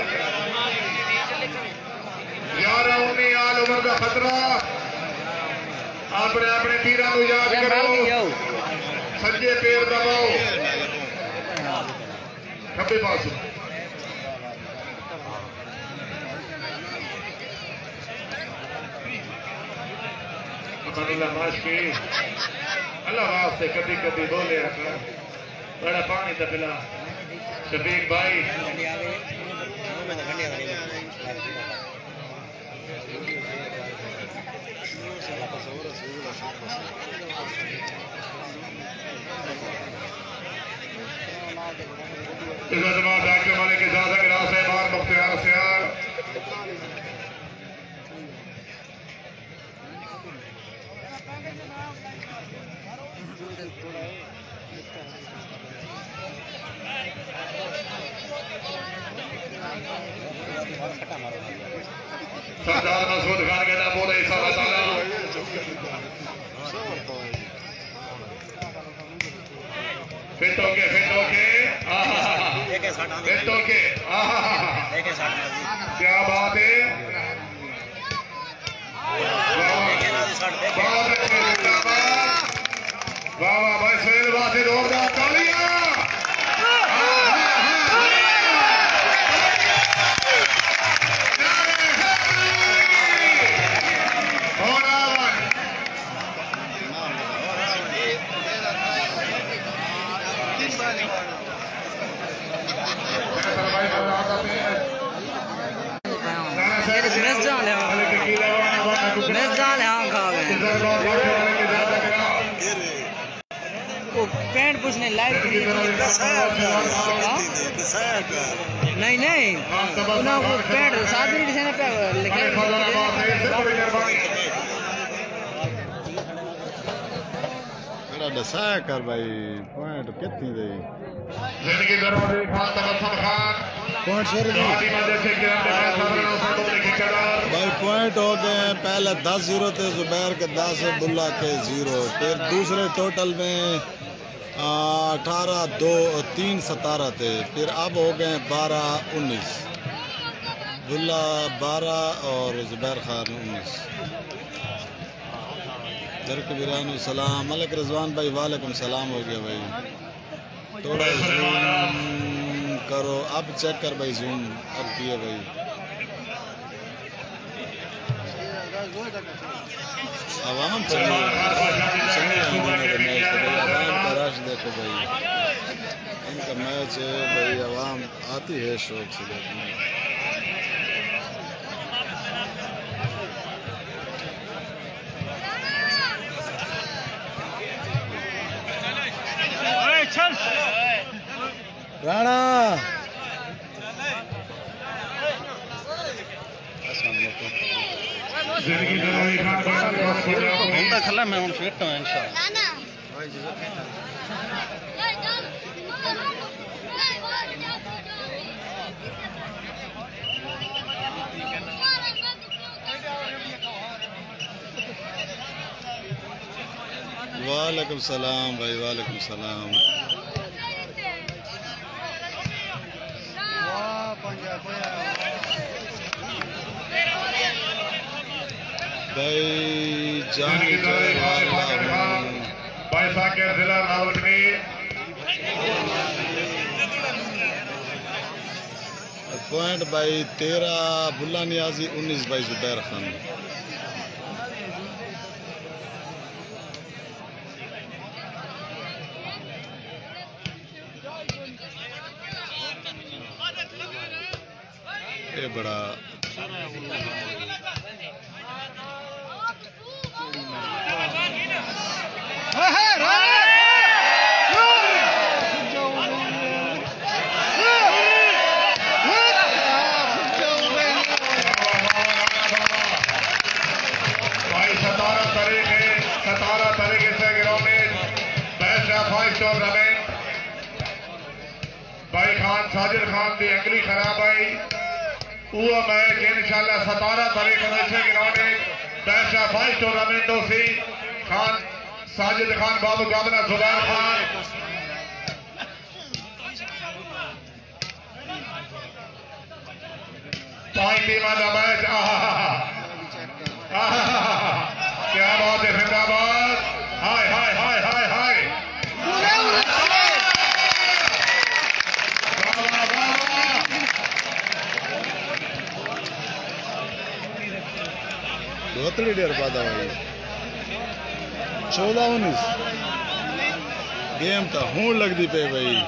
گیارہ عمر کا خطرہ اپنے اپنے تیرہ نو یاد کرو سجے پیر دباؤ کبھی پاسو امان اللہ ماش کی اللہ واسطے کبھی کبھی بولے بڑا پانی تا پلا شفیق بھائی عزت ماں ڈاکٹر ملک اجازت گراس ہے بار مختار سیار سردار مسعود خان کا نام بولے سارا تعالیٰ فٹ ہو کے فٹ ہو کے ہے فٹ ہو کے ہے کیا بات ہے ہے ہے بہت اچھے واہ واہ بھائی سہیل واسطے زوردار تالیاں نہیں نہیں۔ ڈسے پہ لکھے میرا دسایا کر بھائی؟ پوائنٹ کتنی دے زندگی دروازے خان تبسم خان۔ پوائنٹ قدر بھائی پوائنٹ ہو گئے ہیں۔ پہلے دس زیرو تھے زبیر کے دس بلا کے زیرو۔ پھر دوسرے ٹوٹل میں اٹھارہ دو تین ستارہ تھے، پھر اب ہو گئے بارہ انیس۔ بلا بارہ اور زبیر خان انیس۔ در کبیران السلام۔ ملک رضوان بھائی، وعلیکم السلام ہو گیا بھائی۔ تھوڑا زوم کرو۔ اب چیک کر بھائی، زوم اب کیا بھائی۔ عوام چلی چلی آمدن ہے میچ رش دیکھو بھائی۔ ان کا میچ ہے بھائی عوام آتی ہے شوق سے دیکھنے۔ رانا! کھلا میں ہوں فٹ ہوں وعلیکم السلام بھائی وعلیکم السلام۔ بھائی چاہیے پیسہ کے ضلع پوائنٹ بائی تیرہ بلا نیازی انیس بائی زبیر خان یہ بڑا بھائی ستارہ طریقے ستارہ طریقے سے گراؤنڈ بیسٹ فائیو ٹورنامنٹ بھائی خان ساجد خان دی انگلی خراب آئی۔ وہ میچ انشاءاللہ ستارہ طریقے سے گراؤنڈ بیسٹ فائیو ٹورنامنٹ سی خان ساجد خان بابو گابنا زبیر خان پانچ ٹیموں کا میچ آہا آہا کیا بات ہے زندہ باد ہائے ہائے ہائے ہائے ہائے واہ، واہ، واہ، واہ۔ بہتری ڈیر پاتا بھائی چودہ انیس گیم تا ہون لگ دی پہ بھائی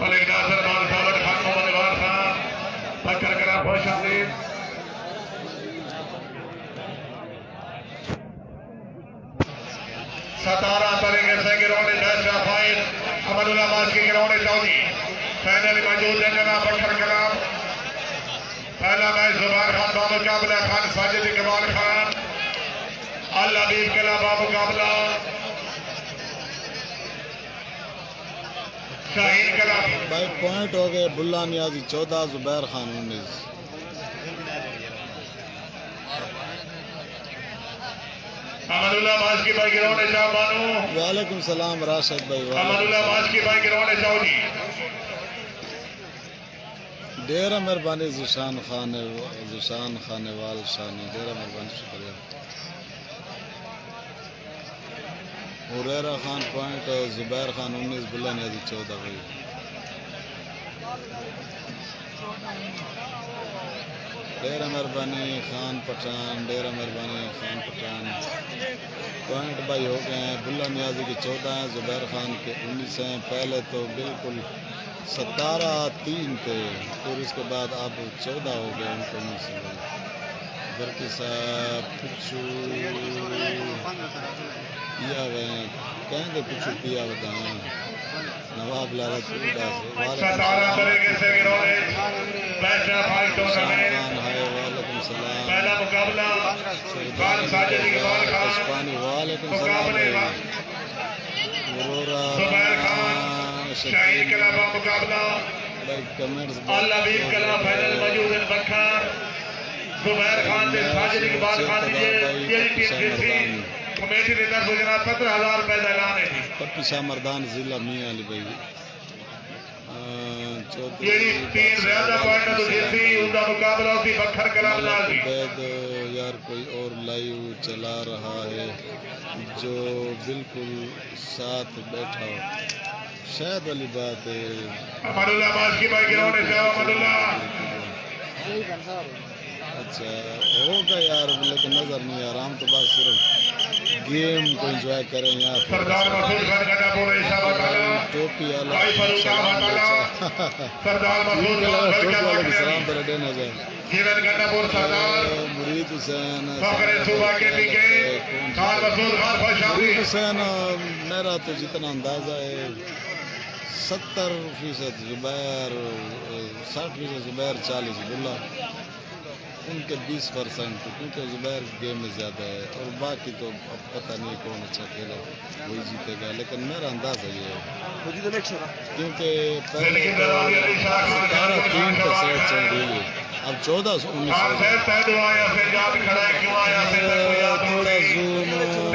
ملک ناصر بال خالد خان محمد وار خان پکر کرا خوش آمدید ستارہ طریقے سے گراؤنڈ بیسٹ فائٹ امن اللہ باز کی گراؤنڈ چودی فائنل موجود ہے جناب پکر کلام پہلا میچ زبار خان بابو قابلہ خان ساجد اقبال خان اللہ بیب کلا بابو قابلہ شاہین بھائی پوائنٹ ہو گئے بلا نیازی چودہ زبیر خان انیس۔ احمد اللہ باز کی بائی گراؤنڈ شاہ بانو۔ وعلیکم السلام راشد بھائی احمد اللہ باز کی بائی گراؤنڈ شاہ جی۔ ڈیرا مہربانی زشان خان زشان خان وال شانی ڈیرا مہربانی شکریہ۔ حریرا خان پوائنٹ زبیر خان انیس بلا نیازی چودہ بھائی۔ ڈیرا مہربانی خان پٹھان ڈیرا مہربانی خان پٹھان۔ پوائنٹ بھائی ہو گئے ہیں بلا نیازی کی چودہ ہیں، زبیر خان کے انیس ہیں۔ پہلے تو بالکل ستارہ تین تھے، پھر اس کے بعد اب چودہ ہو گئے ان کو انیس سے برکی صاحب، پچھو۔ پیا گئے کہیں گے پچھو پیا بتائیں؟ نواب لالا ستارہ طریقے سے انہوں نے بھائی شام ٹورنامنٹ وعلیکم السلام پہلا مقابلہ خان ساجد اقبال خان پشپانی وعلیکم السلام زبیر خان شاہین کلابہ مقابلہ الحبیب کلا فیضل موجود ہے بکھر زبیر خان نے ساجد اقبال خان نے یہ ٹیم جیسی کمیٹی نے دس جناب پندرہ ہزار روپے کا اعلان ہے جی۔ پٹی شاہ مردان ضلع میاں علی بھائی۔ جیڑی ٹیم زیادہ پوائنٹ تو جیسی ان کا مقابلہ اسی بکھر کلام نال جی۔ یار کوئی اور لائیو چلا رہا ہے جو بالکل ساتھ بیٹھا ہو۔ شاید والی بات ہے۔ احمد اللہ ماسکی بھائی گراؤنڈ سے آؤ احمد اللہ۔ اچھا ہوگا یار لیکن نظر نہیں آ رہا ہم تو بس صرف گیم کو انجوائے کریں کرا ٹوپی والا ٹوپی کا کی سلام پر گنڈا پور سردار۔ مرید حسین مرید حسین میرا تو جتنا اندازہ ہے ستر فیصد زبیر ساٹھ فیصد زبیر چالیس بلا ان کے بیس پرسنٹ کیونکہ زبیر گیم میں زیادہ ہے اور باقی تو اب پتہ نہیں کون اچھا کھیلا وہی جیتے گا۔ لیکن میرا اندازہ یہ ہے۔ کیونکہ پہلے ستارہ تین کا سیٹ چل رہی ہے۔ اب چودہ سو انیس ہے تھوڑا زوم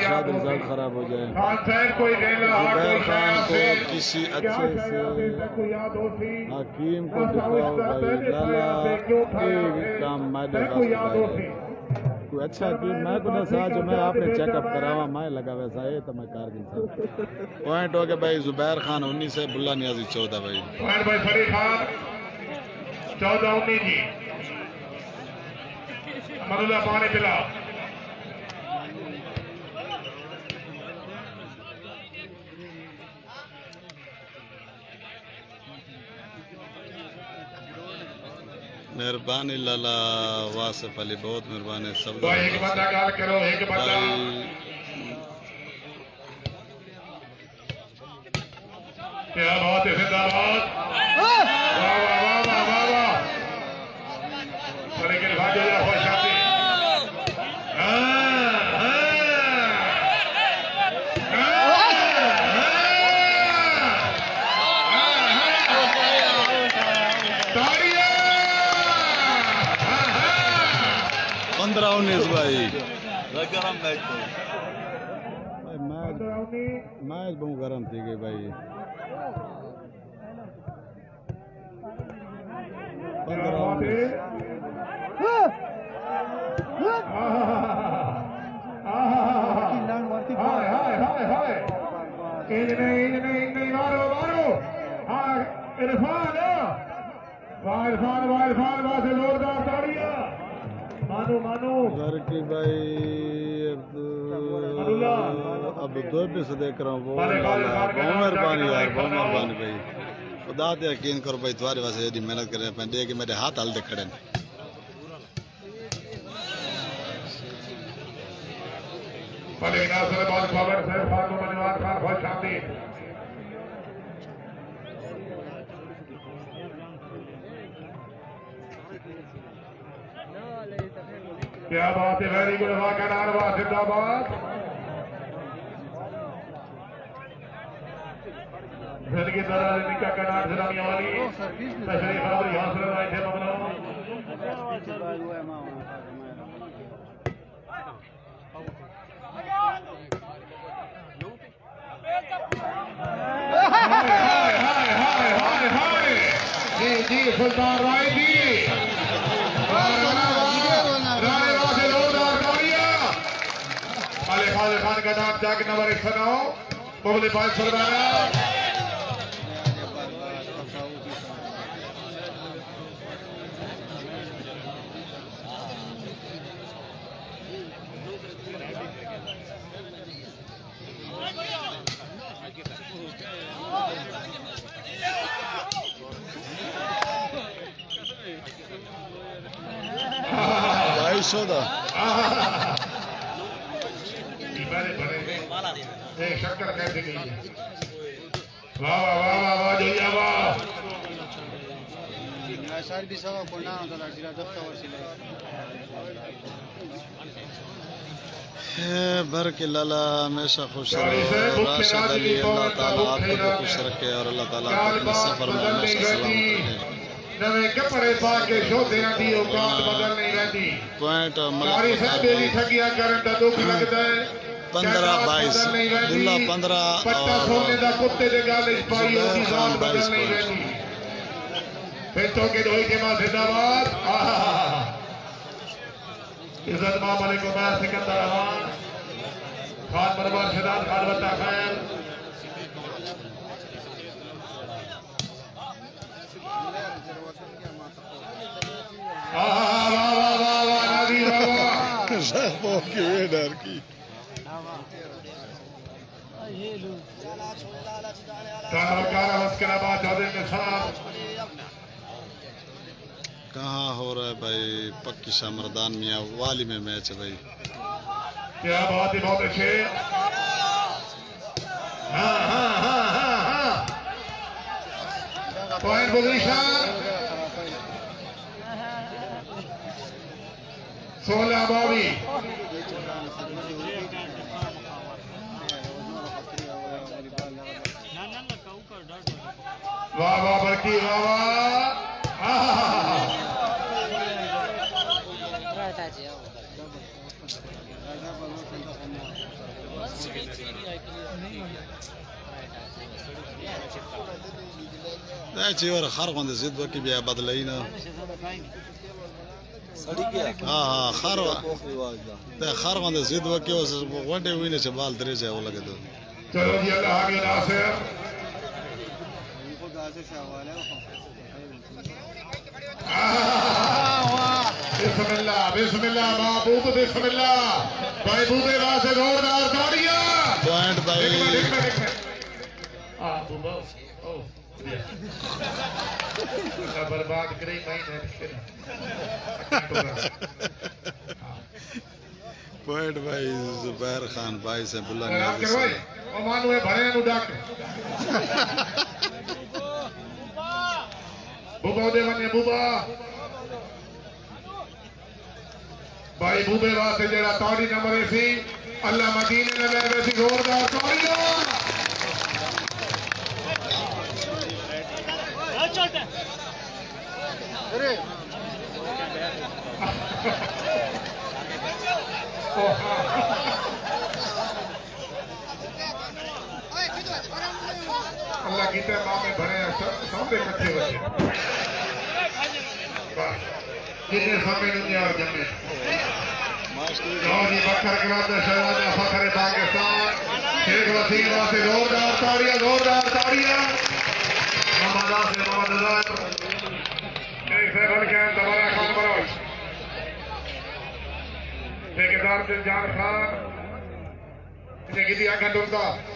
شاید خراب ہو جائے۔ ہاں زبیر خان کو کسی اچھے سے حکیم کو دکھاؤ بھائی لالا ایک کام کوئی اچھا میں کو دسا جو میں آپ نے چیک اپ کراوا میں لگا ویسا ہے تو میں کارگل صاحب پوائنٹ ہو گیا بھائی زبیر خان انیس ہے بلا نیازی چودہ بھائی۔ پوائنٹ بھائی فری خان چودہ انیس جی۔ اللہ پانی پلا مہربانی لالا واصف علی بہت مہربانی سب ایک بندہ گال کرو ایک بندہ۔ کیا بات ہے زندہ باد۔ واہ واہ واہ واہ واہ واہ۔ سرے کے بھائی جو خوش آتی بھائی میچ میچ بہت گرم تھی گئی بھائی۔ پندرہ انیس مانو مانو گھر کی بھائی اب دو رہا ہوں وہ بہت مہربانی یار بہت مہربانی بھائی خدا تے یقین کرو بھائی تمہارے واسطے ایڈی محنت کرے پہ دے کہ میرے ہاتھ ہلتے کھڑے ہیں ناصر بال خبر سے فاطمہ منوار خان خوش آمدید کیا بات ہے؟ ویری گڈ واہ کا ناروا زندہ باد؟ زندگی دارا نکا کا نار زرامی والی تشریف آوری حاصل آئے تھے ممنون ہائے ہائے ہائے ہائے جی، جی، سلطان رائے جی۔ کا نام جاگ نمبر ایک سو نو مغلی پانچ سو بارہ بائیس سو دا بڑے بڑے ایک شکر کیسے گئی ہے؟ واہ واہ واہ واہ واہ جویا واہ۔ اے بر کے لالا ہمیشہ خوش رہے راشد علی اللہ تعالیٰ آپ کو بھی خوش رکھے اور اللہ تعالیٰ آپ اپنے سفر میں ہمیشہ سلامت رکھے نویں کپڑے پا کے شوتیاں دی اوقات بدل نہیں رہتی۔ پوائنٹ ملک سے بیلی ٹھگیاں کرن دا دکھ لگدا ہے۔ پندرہ بائیس دلہ پندرہ زبیر خان بائیس پوائنٹ۔ پھر کے دوئی کے ماں زندہ باد عزت ماں ملک عمر سکندر امان خان بربار شداد خان بطا خیر۔ آہا واہ واہ واہ واہ نادی واہ واہ کی ڈر کی۔ کارا وکارا مسکرہ بات چودے میں سلام کہاں ہو رہا ہے بھائی؟ پکی شاہ مردان میاں والی میں میچ ہے بھائی۔ کیا بات ہے بہت اچھے ہاں ہاں ہاں ہاں ہاں۔ پوائنٹ پوزیشن سولہ باوی واہ برکی واہ واہ آہا دا چې ور خر غوندې زید وکي بیا بدلای نه ها ها خر دا خر غوندې زید وکي اوس غونډه ویني چې بال درې ځای ولګېدو چلو جی اللہ آگے ناصر بسم اللہ بسم اللہ محبوب بسم اللہ۔ بھائی بوبے راہ سے زوردار تاڑیاں پوائنٹ ایک منٹ بھائی۔ ایک منٹ ایک منٹ بوبا او۔ بیا اللہ برباد کرے میں نہیں پوائنٹ بھائی زبیر خان بھائی سے کے بھائی سے او مانو ہے بھرے نو ڈاک بوبا دے بنے بوبا بھائی بوبے واسطے جڑا تاڑی نمبر سی اللہ مدینے نے لے ویسی زوردار تاڑیاں اللہ کی طرح ماں میں بھرے ہیں، سب سامنے کٹھے ہوئے ہیں۔ سامنے دنیا اور جمعے جاؤ بکر کے بعد شہزادہ فخر پاکستان شیخ وسیم واسطے زوردار تاڑیاں زوردار تاڑیاں محمد آصف، محمد ازاد شیخ صاحب الکیم دوبارہ خان بروش ٹھیکیدار دل جان خان انہیں کی دیا گھنٹوں پوائنٹ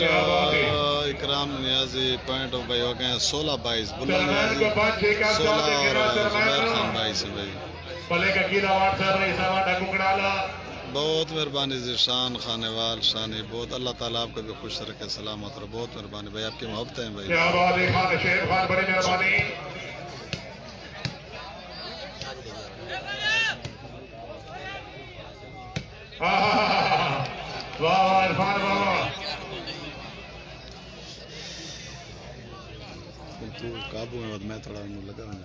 اکرام نیازی پوائنٹ بھائی ہو گئے ہیں سولہ بائیس بلا نیازی۔ سولہ اور زبیر خان بھائی۔ سے بھائی بہت مہربانی جی شان خانوال شانی بہت اللہ تعالیٰ آپ کو بھی خوش رکھے سلامت رہے بہت مہربانی۔ بھائی آپ کی محبت ہیں بھائی۔ ہے واہ واہ عرفان تو قابو میں میں تھوڑا انہوں لگا ہوں۔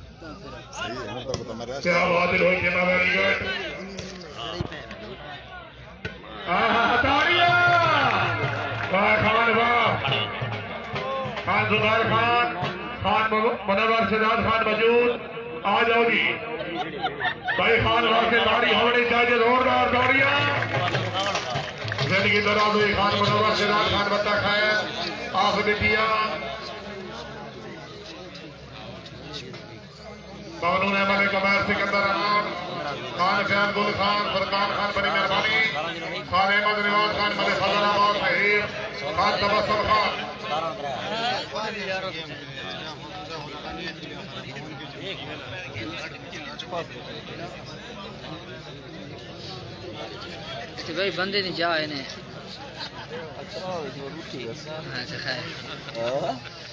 صحیح ہے۔ ہوں تو میں ریسٹ کیا بات ہے روہت شرما ویری گڈ تاڑیاں واہ خان واہ خان زبیر خان خان منور سجاد خان موجود۔ آ جاؤ جی بھائی خان واہ سے داڑھی ہونی چاہیے زوردار دوڑیاں زندگی دراز ہوئی خان منور سجاد خان بتا خیر آخ دیا قانون احمد کمیر سکندر احمد خان خیال گل خان فرقان خان بڑی مہربانی۔ خان احمد نواز خان ملک فضل آباد فہیم خان تبسم خان۔ بھائی بندے نہیں جا نے۔ اچھا خیر۔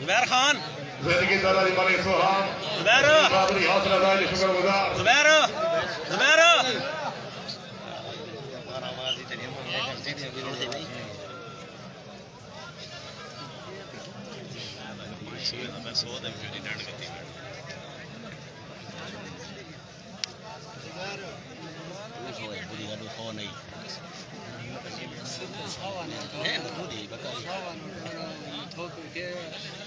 زبیر خان. زندگی دادا جی مالک سوہان زبیر. بابری حاصل ادا علی شکر گزار زبیر. زبیر. Thank you.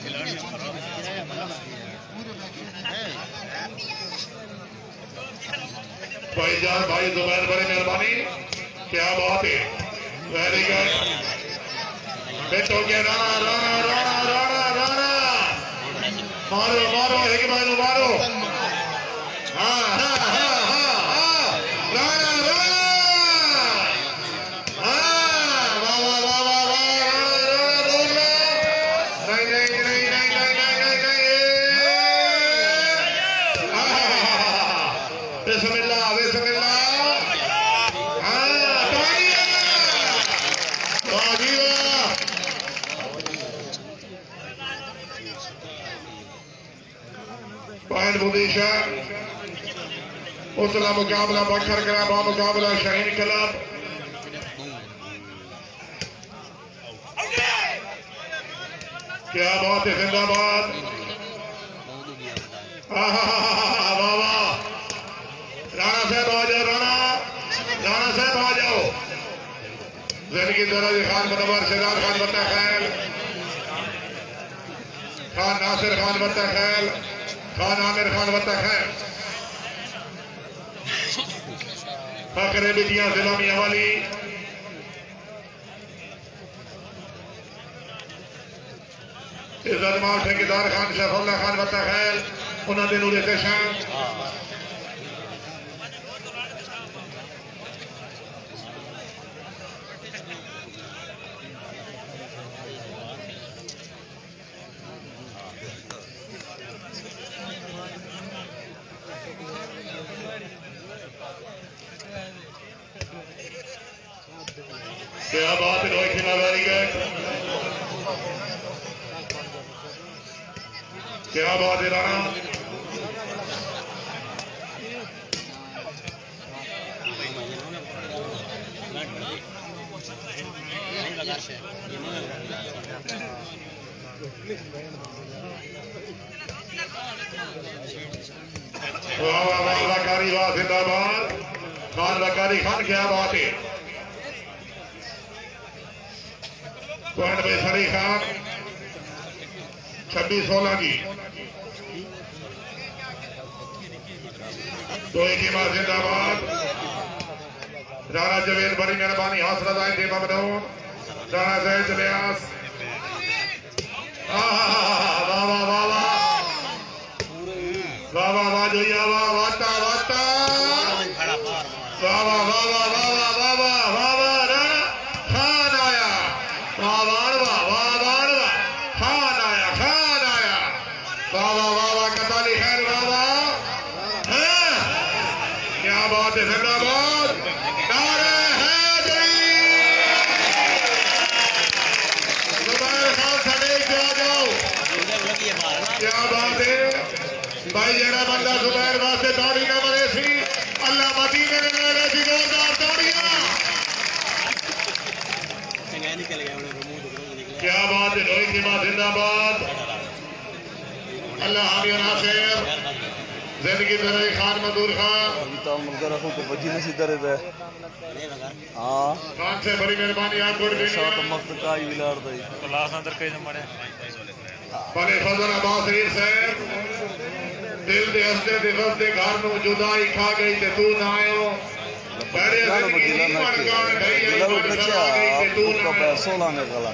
مبلک ٹھیکیدار بھائی جان، بھائی زبیر بڑے مہربانی، کیا بات ہے؟ ویری گڈ بیٹو کے رانا رانا رانا رانا رانا۔ مارو مارو، ایک بھائی مارو اتلا مقابلہ بکھر کرا، با مقابلہ شاہین کلب کیا بات ہے زندہ باد؟ آہا واہ واہ۔ رانا صاحب آ جاؤ، رانا۔ رانا صاحب آ جاؤ۔ زندگی دراز خان منور شہزاد خان بتا خیل۔ خان ناصر خان بتا خیل۔ خان عامر خان بتا خیل۔ فخر بیٹیاں ضلع میاں والی۔ عزت مال ٹھیکیدار خان، شیخ اللہ خان بتا خیل انہوں نے نور شان۔ زندگی درے خان مدور خان۔ ہمتا ملکہ رکھوں تو بجی نہیں سی درے بے ہاں۔ خان سے بڑی مہربانی آپ گھڑ گئی شاہ تو مفت کا ہی ویلار دائی کلاس اندر کئی زمانے پلے فضل عباس ریر سیر دل دے ہستے دے غزدے گھر نو جدا ہی کھا گئی تے تو نہ آئے ہو۔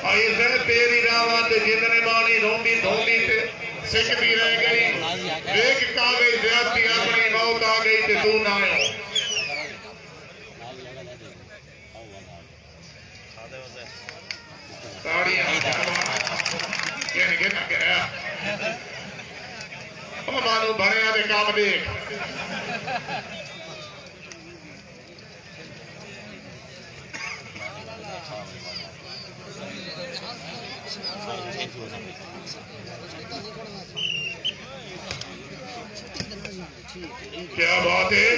آئی زیر پیری راوان تے جیدنے مانی دھومی دھومی تے سکتی رہ گئی۔ دیکھ کعبے زیادتی اپنی موت آ تے تو نہ آیا۔ تاڑیاں کہنے مانو بھریا دے کام دیکھ۔ Thank you. کیا بات ہے؟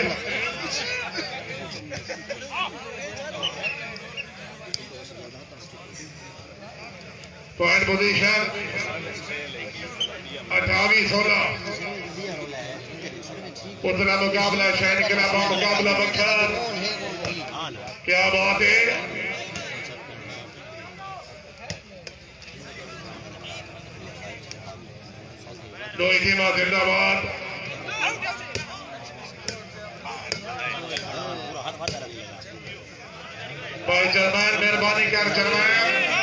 پوائنٹ پوزیشن اٹھاوی سولہ۔ اتنا مقابلہ، شہر کے نام مقابلہ بکھر۔ کیا بات ہے؟ روئی تھی ماں زندہ باد۔ بھائی مہربانی کر چرمین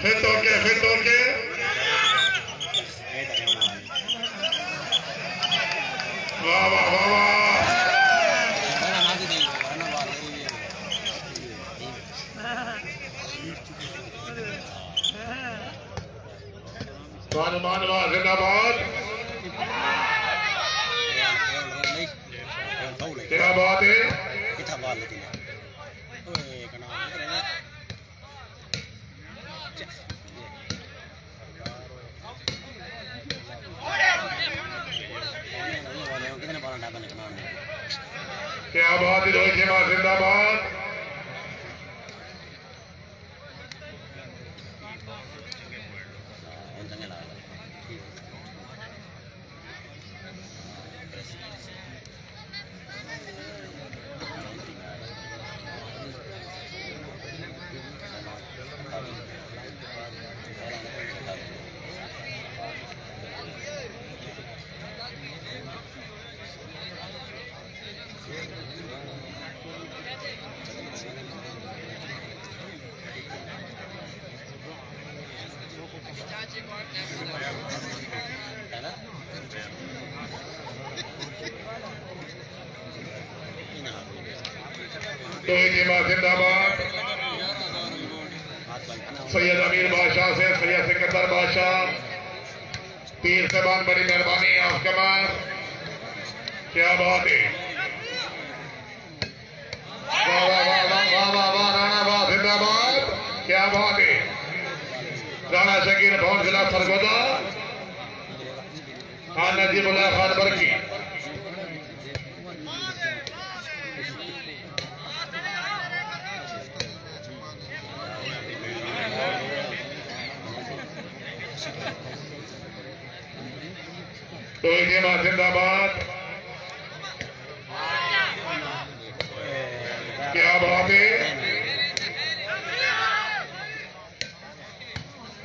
پھر توڑ کے، پھر توڑ کے۔ واہ واہ واہ واہ۔ مان واہ زندہ باد۔ కితాబాతే కితాబాలు کیا بات ماں زندہ بات کیا بات ہے؟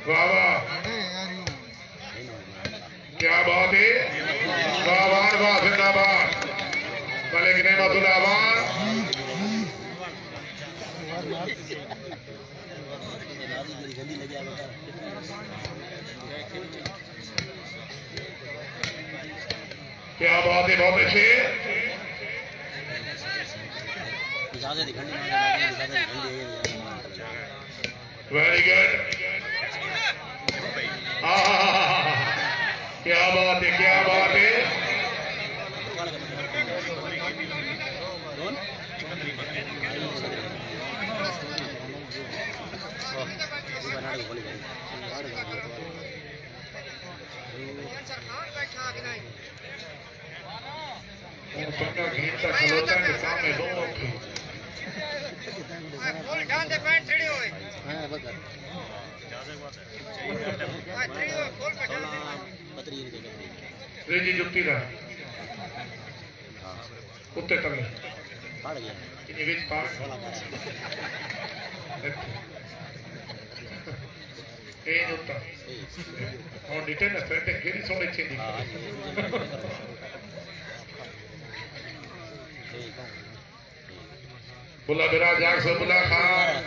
واہ کیا بات ہے؟ واہ واہ زندہ باد۔ ملک نعمت اللہ وان کیا بات ہے بہت اچھے اجازت دکھانی اجازت دکھانی ویری گڈ کیا بات ہے کیا بات ہے بندہ گھینٹا کھلوتا ہے سامنے دو ریجی جتی رہا کتے تلے پڑ گیا یہ اے جتا اور ڈیٹے نہ سرتے گری سوڑے چھے دی بلا برا جاگ سے بلا خان۔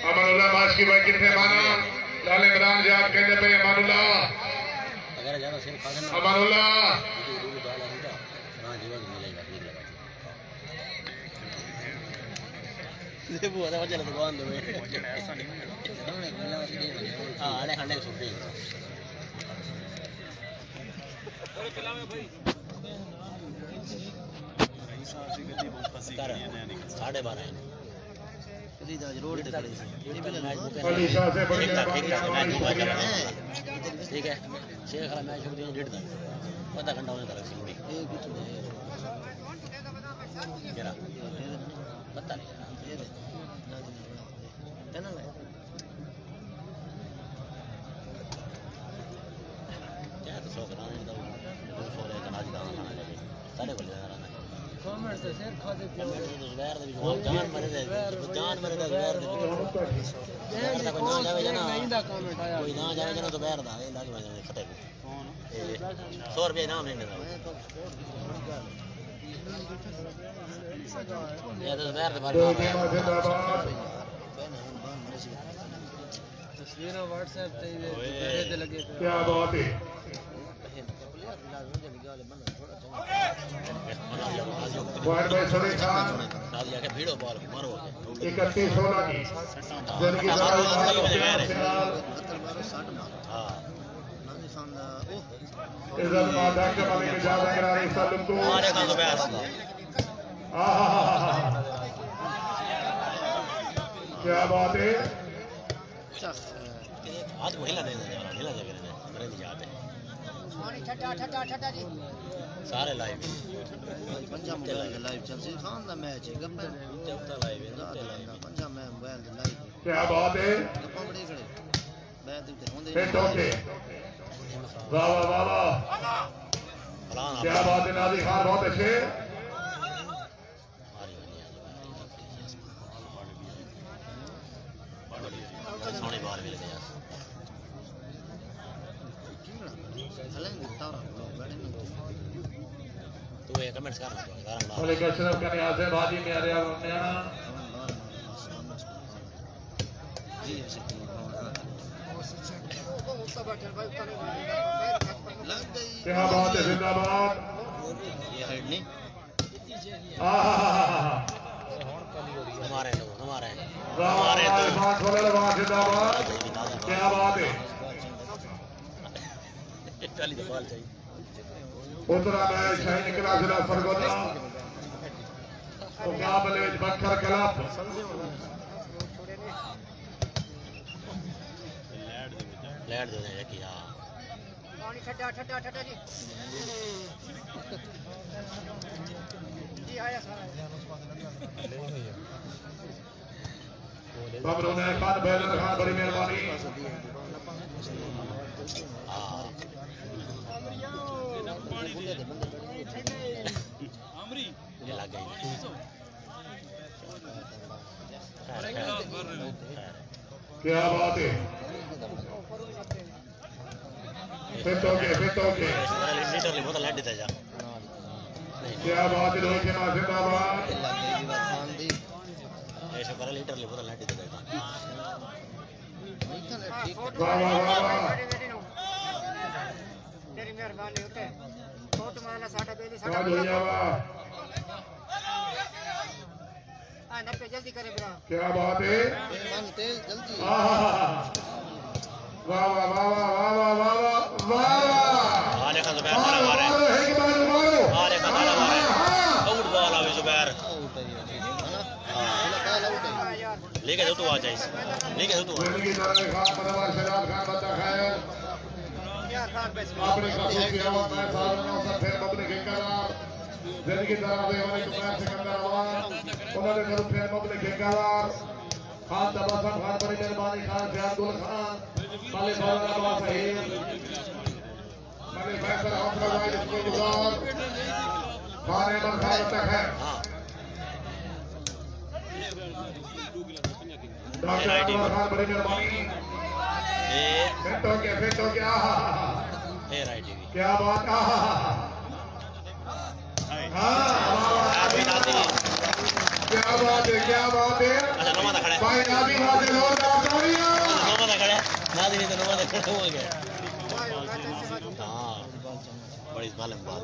امان اللہ ماش کی بھائی کتنے مانا لال عمران جی آپ کہنے پہ امان اللہ اگر زیادہ سر کھا دینا امان اللہ ساڑھے بارہ علی شاہ سے بڑی ٹھیک ہے شیخ والا میچ شروع ڈیڑھ تک آدھا گھنٹہ ہونے تک پتہ نہیں سو کرانے سو رہے کنا جی دانا کھانا جائے سارے بولے جانا رہنا کامنٹ سے سر کھا دے زبیر دے وچ جان مرے دے زبیر دے زبیر دا کوئی نہ جاوے جنا نہیں دا کامنٹ آیا کوئی نہ جاوے جنا زبیر دا اے لاگ وجے کھٹے کو 100 روپے انعام نہیں دینا یہ تو زبیر دے بارے دو میں دیما زندہ باد تصویراں واٹس ایپ تے تے لگے پے کیا بات ہے وائر بھائی سڑے خان عزت مادہ کے ملک اجازت کراری سلم کو مارے کا زبیر آہا کیا بات ہے؟ دے سارے لائیو چلتا لائیو کیا بات ہے ہٹ اوکے واہ واہ واہ واہ۔ کیا بات ہے نازی خان بہت اچھے سونے بال بھی لگے کا نیاز ہے میں آریا کیا بات ہے زندہ باد آہا ہمارے لوگ ہمارے واہ واہ ہمارے واہ تو بات بولے لگا زندہ باد کیا بات ہے چالی بال چاہیے ادھر میں شاہی نکلا ضلع سرگودا مقابلے بکر کلب لیٹ دے دے کیا پانی نے خان بھائی خان بڑی مہربانی کیا بات ہے fit okay fit okay literally بہت لیٹ دیتا جا کیا بات ہے دو کے ماں فٹ آبا ایسا پر لیٹرلی بہت لیٹ دیتا جا بابا بابا تیری مہربانی ہوتے ہیں ਸਾਡਾ ਬੇਲੀ ਸਾਡਾ ਜਲਦੀ ਕਰੇ ਬਰਾ ਕੀ ਬਾਤ ਹੈ ਜਲਦੀ ਵਾ ਵਾ ਵਾ ਵਾ ਵਾ ਵਾ ਵਾ ਵਾ ਆਲੇ ਖਾਨ ਜ਼ਬੈਰ ਮਾਰੇ ਮਾਰੇ ਮਾਰੇ ਹੈ ਕਿ ਬਾਲ ਮਾਰੋ ਆਲੇ ਖਾਨ ਤਾਲਾ ਮਾਰੇ ਆਊਟ ਬਾਲ ਆ ਜ਼ਬੈਰ ਆਊਟ ਹੈ ਜੀ ਹਾਂ ਲੈ ਕੇ ਦੋ ਤੋ ਆ ਜਾਈਸ ਲੈ ਕੇ ਦੋ ਤੋ ਆ ਜਾਈਸ ਖਾਨ ਪਰਵਾਰ ਸ਼ਰਾਬ ਖਾਨ ਬੱਤਾ ਖੈਰ خان دبا خان خان بڑی مہربانی خان خیال گل خان پہلے بولا دبا صحیح پہلے فیصل اپنا بھائی اس کو گزار خان احمد خان تک ہے آئی آئی ٹی بات ہے بڑی بات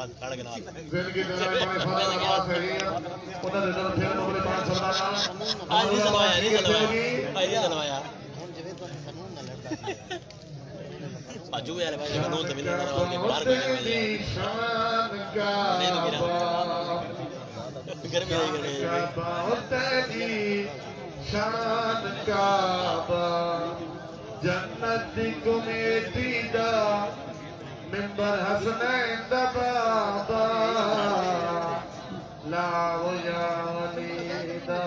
نواز کھڑ گنا زندگی دے بڑے فضل نواز ہے۔ انہاں دے دل پھر نمبر 500 دا آج نہیں سنوایا نہیں سنوایا۔ آج نہیں سنوایا۔ ہن جے تو قانون نہ لڑتا اجو یار بھائی قانون تے ملنا نہ باہر گئے ملے شان کا گرمی ہے گرمی۔ منبر حسنين دا بابا لا يا وليدا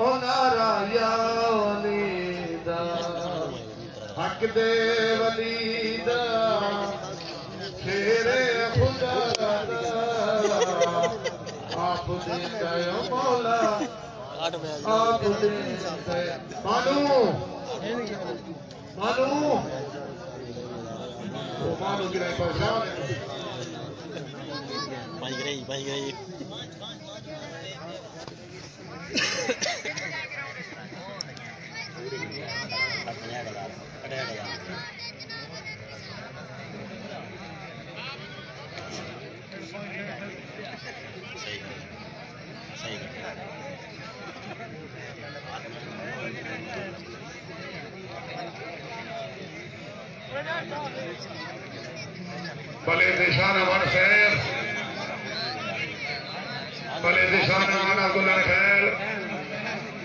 او نارا يا وليدا حق دے وليدا تیرے خدا دا آپ دے کہو مولا آپ دے مانو مانو بھائی گئی بھائی گئی صحیح صحیح بلے دشان امان سیب بلے دشان امان عبداللہ خیل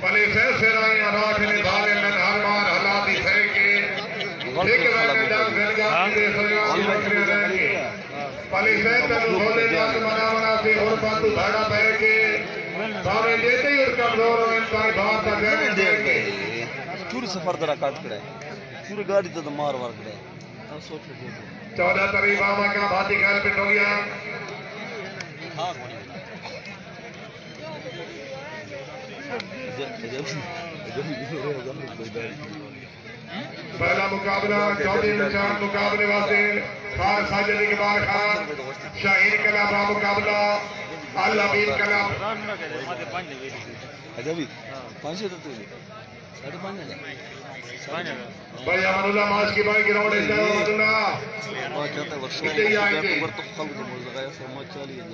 بلے سیب سرائی دارے میں ہر حرمان حلاتی سیب کے ٹھیک ایک میں جان زرگان دے سرگان کی بکرے رہے گے بلے سیب تنو بھولے جان منا منا سے اور تو بھڑا پہے کے۔ سارے دیتے ہی اور کا دور ہو انسان بھار تک رہنے دیر کے چور سفر درہ کٹ کرے چور گاڑی تو دمار وار کرے سوچ رہے چودہ تاریخ ماما کا بھاتی گھر پہ ہو گیا پہلا مقابلہ چودہ چار مقابلے واسطے خان ساجد اقبال خان شاہین کلاب کا مقابلہ الامین کلاب اچھا بھی پانچ سو تو ساڑھے پانچ ہزار بھائی امان اللہ ماس کی بھائی، گراؤنڈ ہے امان اللہ پانچ چاہتا ہے ورسوں کتنے ہی پر تو خلق چالی ہے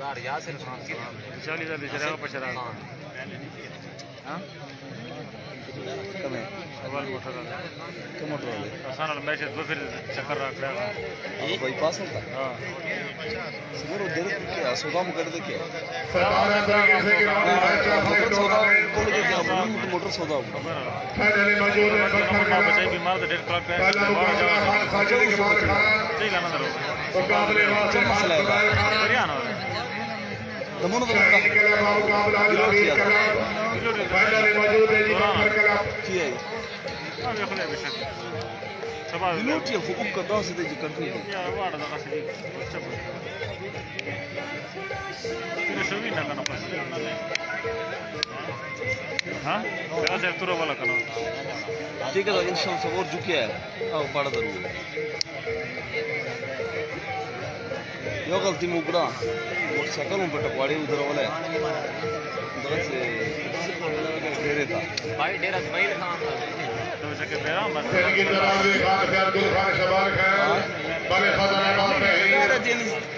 آنے کام کرنا بھائی چرمین ہوٹل والا چرمین ہزار بچان سبور سی بھائی چرمین ہزار بچان چرمین کم ہے کم موٹر والے بائی پاس ہوتا سمر وہ دیر کیا سودا میں کر دے کیا سرکار طریقے سے گراؤنڈ ہے بھائی چار موٹر فائٹ سودا ٹورنامنٹ کون کے کیا موٹر سودا ہوگا فائنل موجود ہے پتھر کلا پہلا مقابلہ خان ساجد اقبال خان مقابلے واسطے خان اقبال خان دمون تو شاہین کلاب کا مقابلہ الامین کلاب فائنل موجود ہے جی پتھر کلا کیا ہے لوٹ یہ حقوق کا داس دے جی کنٹری ٹھیک ہے تو انشاءاللہ سب اور جھکیا ہے او بڑا ضرور۔ یو غلطی مکڑا موٹر سائیکل میں بٹا پاڑی ادھر والا ہے خان خان بڑے خزانہ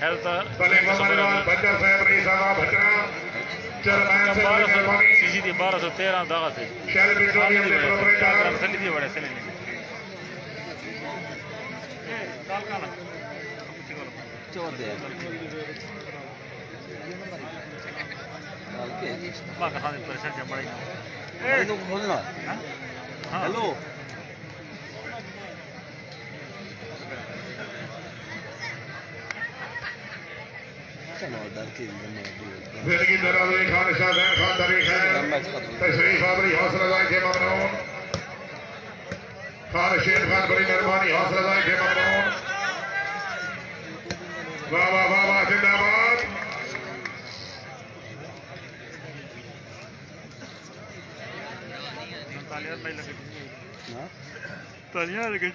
بارہ سو سی سی دی بارہ سو تیرہ داغا تھی سلی دی بڑھیا سلی پریشان جب تو کھولنا ہاں ہیلو چلو ڈال کے تشریف آوری حوصلہ افزائی کے ممنون۔ خان شیر خان بڑی مہربانی حوصلہ افزائی کے ممنون۔ واہ واہ واہ واہ زندہ باد تالیاں میں لگی ہاں تالیاں لگی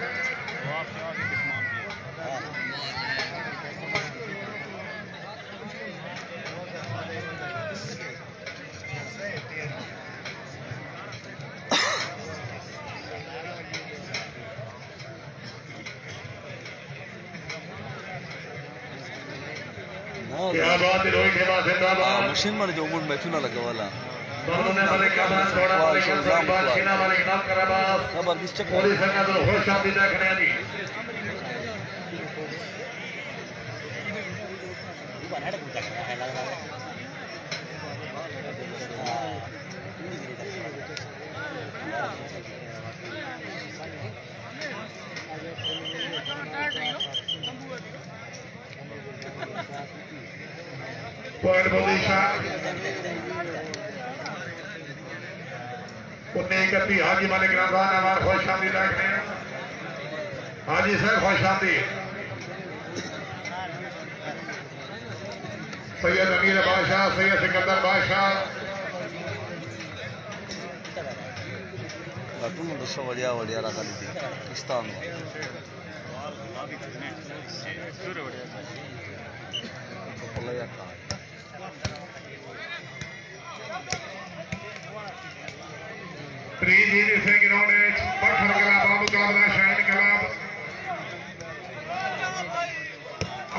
رانا شکیل بھور رانا صاحب کیا بات ہے روہت کے پوائنٹ انہیں حاجی مالک رمضان ہمارے خوش آمدید رکھتے ہیں حاجی سر خوش آمدید سید امیر بادشاہ سید سکندر بادشاہ ټول د سو وړیا وړیا راغلي دي پاکستان الله دې کنه سره وړیا تریجی حصے گراؤنڈ برفر گلاب مقابلہ شاہین گلاب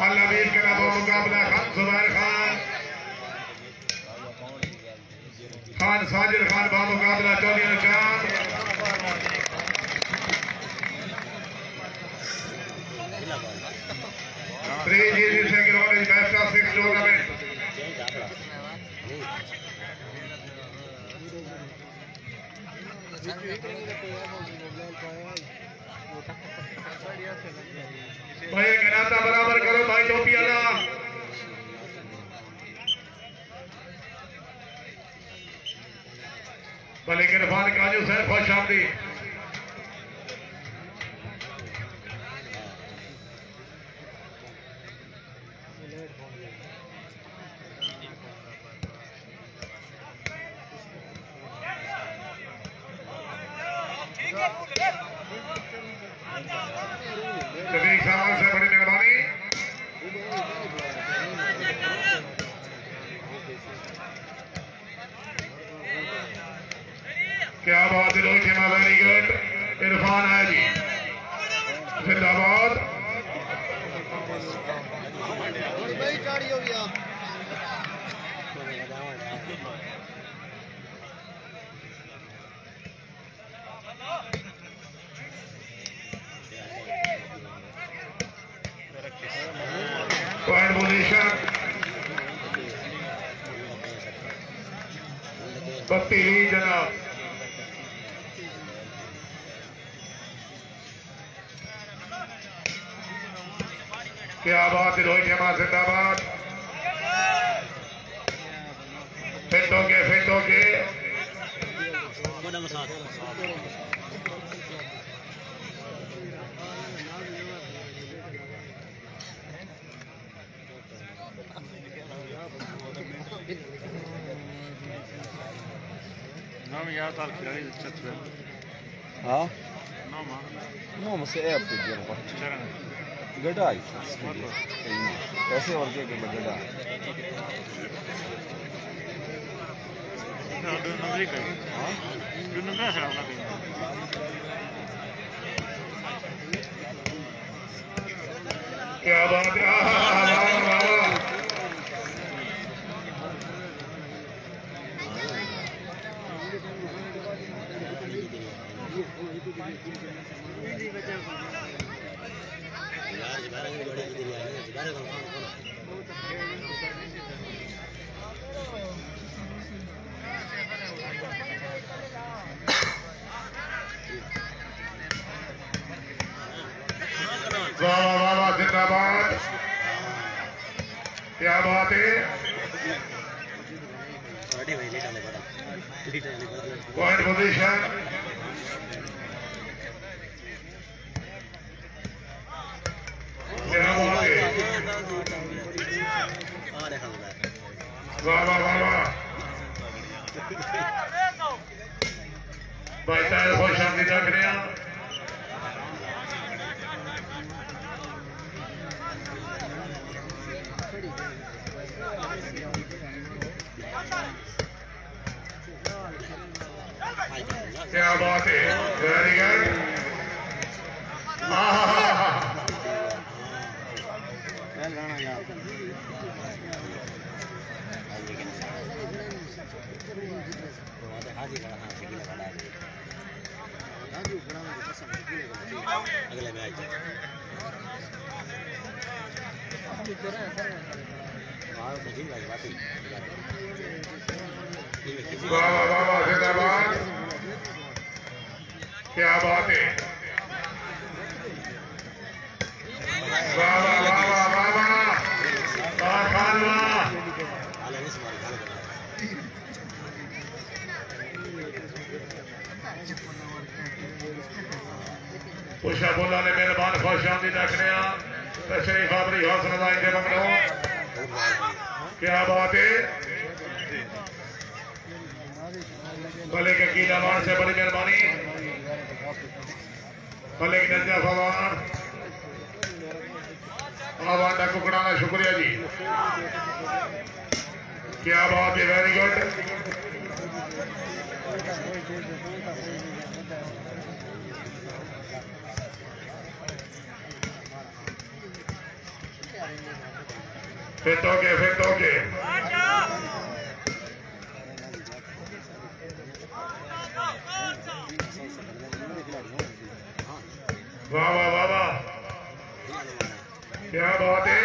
عالمیر گلاب مقابلہ خان، زبیر خان۔ خان ساجر خان با مقابلہ چودی نشان تریجی حصے گراؤنڈ بیسٹا سکس ٹورنامنٹ۔ بھائی گناتا برابر کرو بھائی ٹوپی اللہ۔ بھلے کے رفان کاجو سیر خوش آمدید بیٹا آئی ایسے اور کیا کہ سر بولا نے مہربان خوش آمدید آخنے تشریف آبری حوصلہ دائی دے بنگلوں کیا بات ہے؟ بھلے کے کی سے بڑی مہربانی۔ بھلے کی نجا فوان آوان ڈا شکریہ جی۔ کیا بات ہے؟ ویری گڈ فٹ ہو کے فٹ ہو کے واہ واہ واہ واہ کیا بات ہے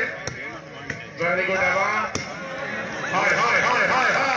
ویری گڈ ایوان ہائے ہائے ہائے ہائے ہائے ہائے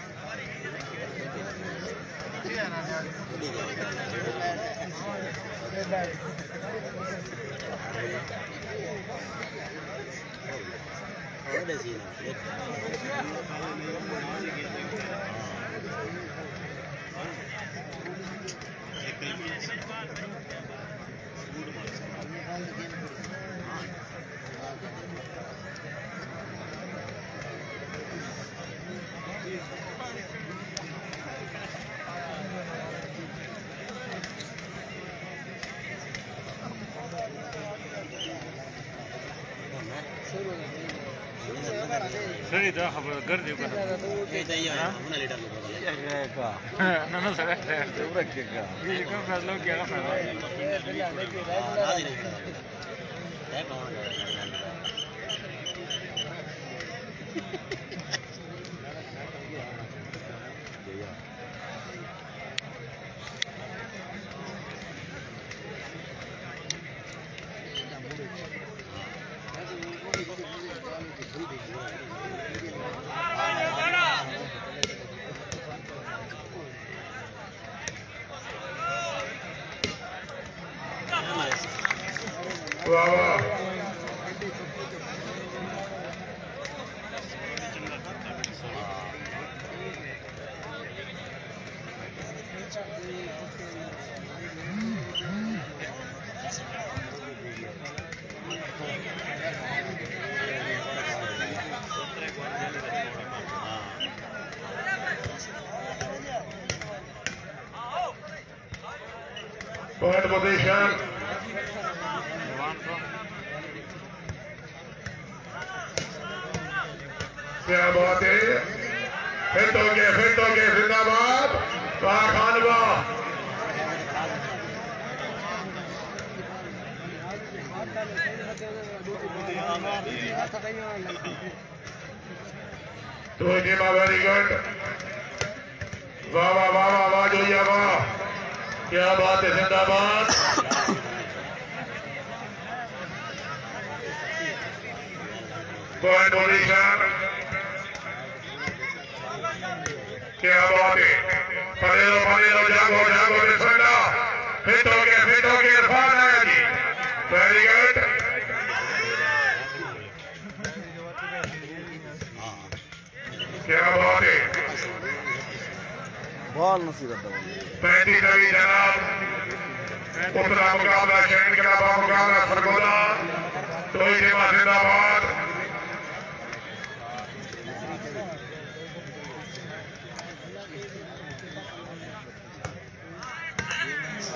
Orada zina. Ekranı yesin var. Vurma. خبر گھر فیصلہ ہو گیا کیا بات ہے؟ فٹ ہو گئے فٹ ہو گئے زندہ باد واہ خانوا تو جیما ویری گڈ واہ واہ واہ واہ واہ جویا واہ۔ کیا بات ہے، زندہ باد؟ پوائنٹ پوزیشن کیا بات ہے؟ پڑے لو پڑے لو جاگو جاگو فٹ ہو گئے فٹ ہو گئے عرفان آیا جی۔ ویری گڈ کیا بات ہے؟ بال ہوں پینتیس روی جناب اتنا مقابلہ شہن با مقابلہ سرگولا تو ہی زندہ باد کیا بات ہے ویری گڈ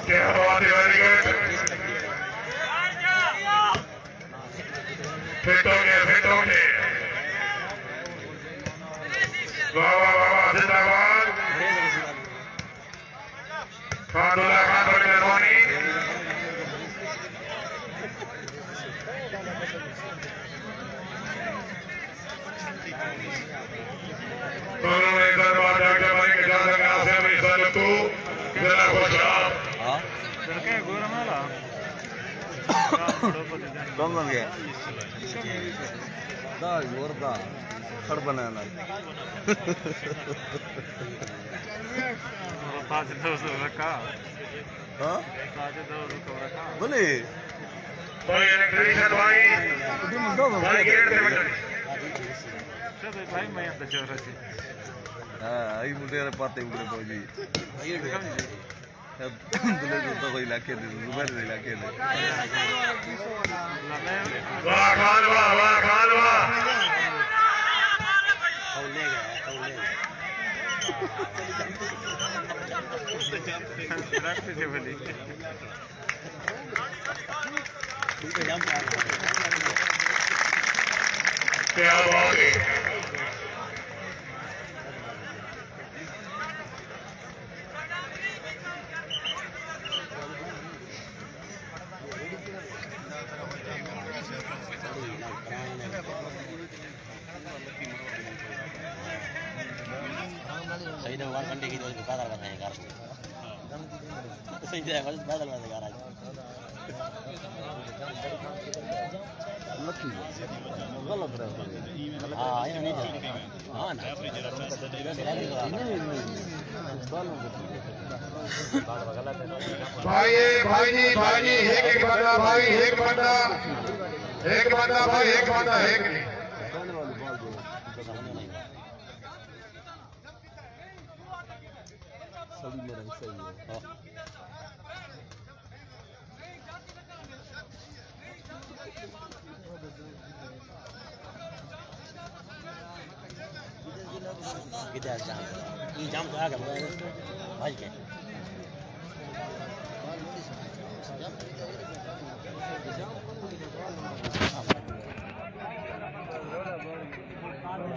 فٹ ہو گئے فٹ ہو گئے واہ واہ واہ زندہ باد خان اللہ خان بڑی مہربانی ہاں لڑکے گورم والا کم بن گیا دا زور دا دلے جو علاقے دے زبیر دے علاقے دے واہ خان واہ واہ خان واہ فاؤل لے گیا کیا بات ہے صحیح تو بار گھنٹے کی جو بادل بتائیں گھر صحیح ہے بس بادل بتائیں گھر آج لکی غلط رہا ہاں یہ نہیں تھا ہاں نا بھائی بھائی جی بھائی جی ایک ایک بندہ بھائی ایک بندہ۔ ایک بندہ بھائی ایک بندہ ایک نہیں۔ سبھی میرا حصہ ہی ہے کدھر جام یہ جام تو آ گیا بھاج کے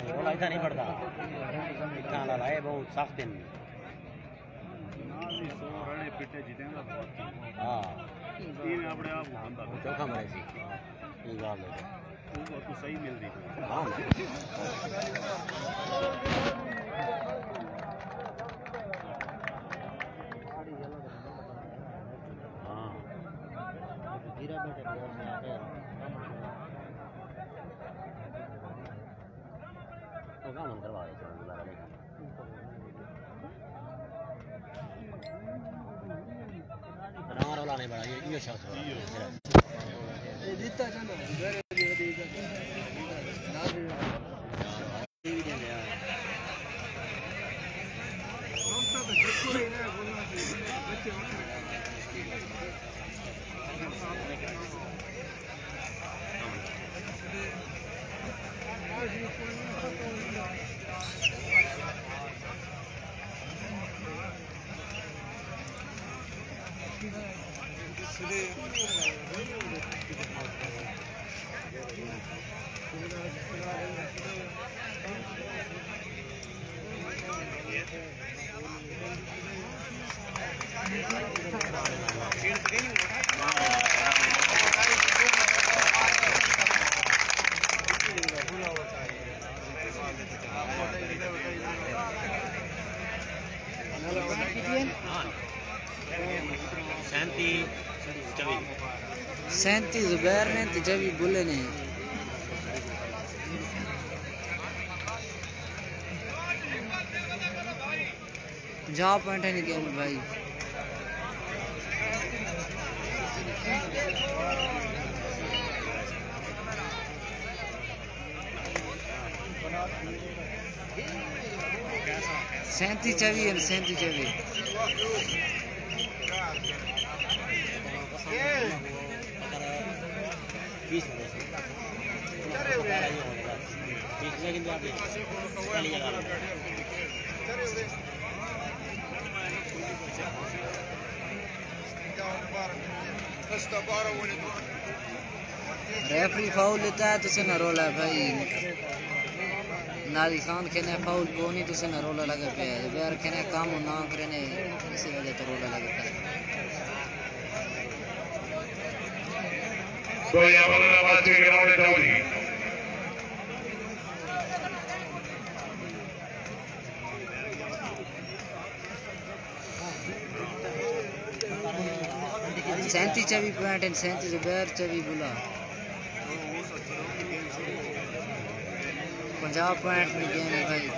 رولا اتنا نہیں پڑتا اتنا لا ہے بہت سخت دن ہاں چوکھا مرے سی یہ گال ہے ہاں Gracias. سینتی زبیر نے تو جبھی بولے نے جا پوائنٹ ہے نہیں گیم میں بھائی۔ سینتی چوی ہے سینتی چوی بیس بیس میں کنتو آپ پہلی جگہ لگا ریفری فاؤل لیتا ہے تو سے نہ رولا ہے بھائی نادی خان کہنے فاؤل پونی تو سے نہ رولا لگا پہ ہے بیر کہنے کام نہ کرنے اسی وجہ تو رولا لگا پہ ہے کوئی اپنا بچے گراؤنڈ جاؤ جی سینتی چوی پوائنٹ ہیں سینتی زبیر چوی بلا پنجاب پوائنٹ میں گیم ہے بھائی۔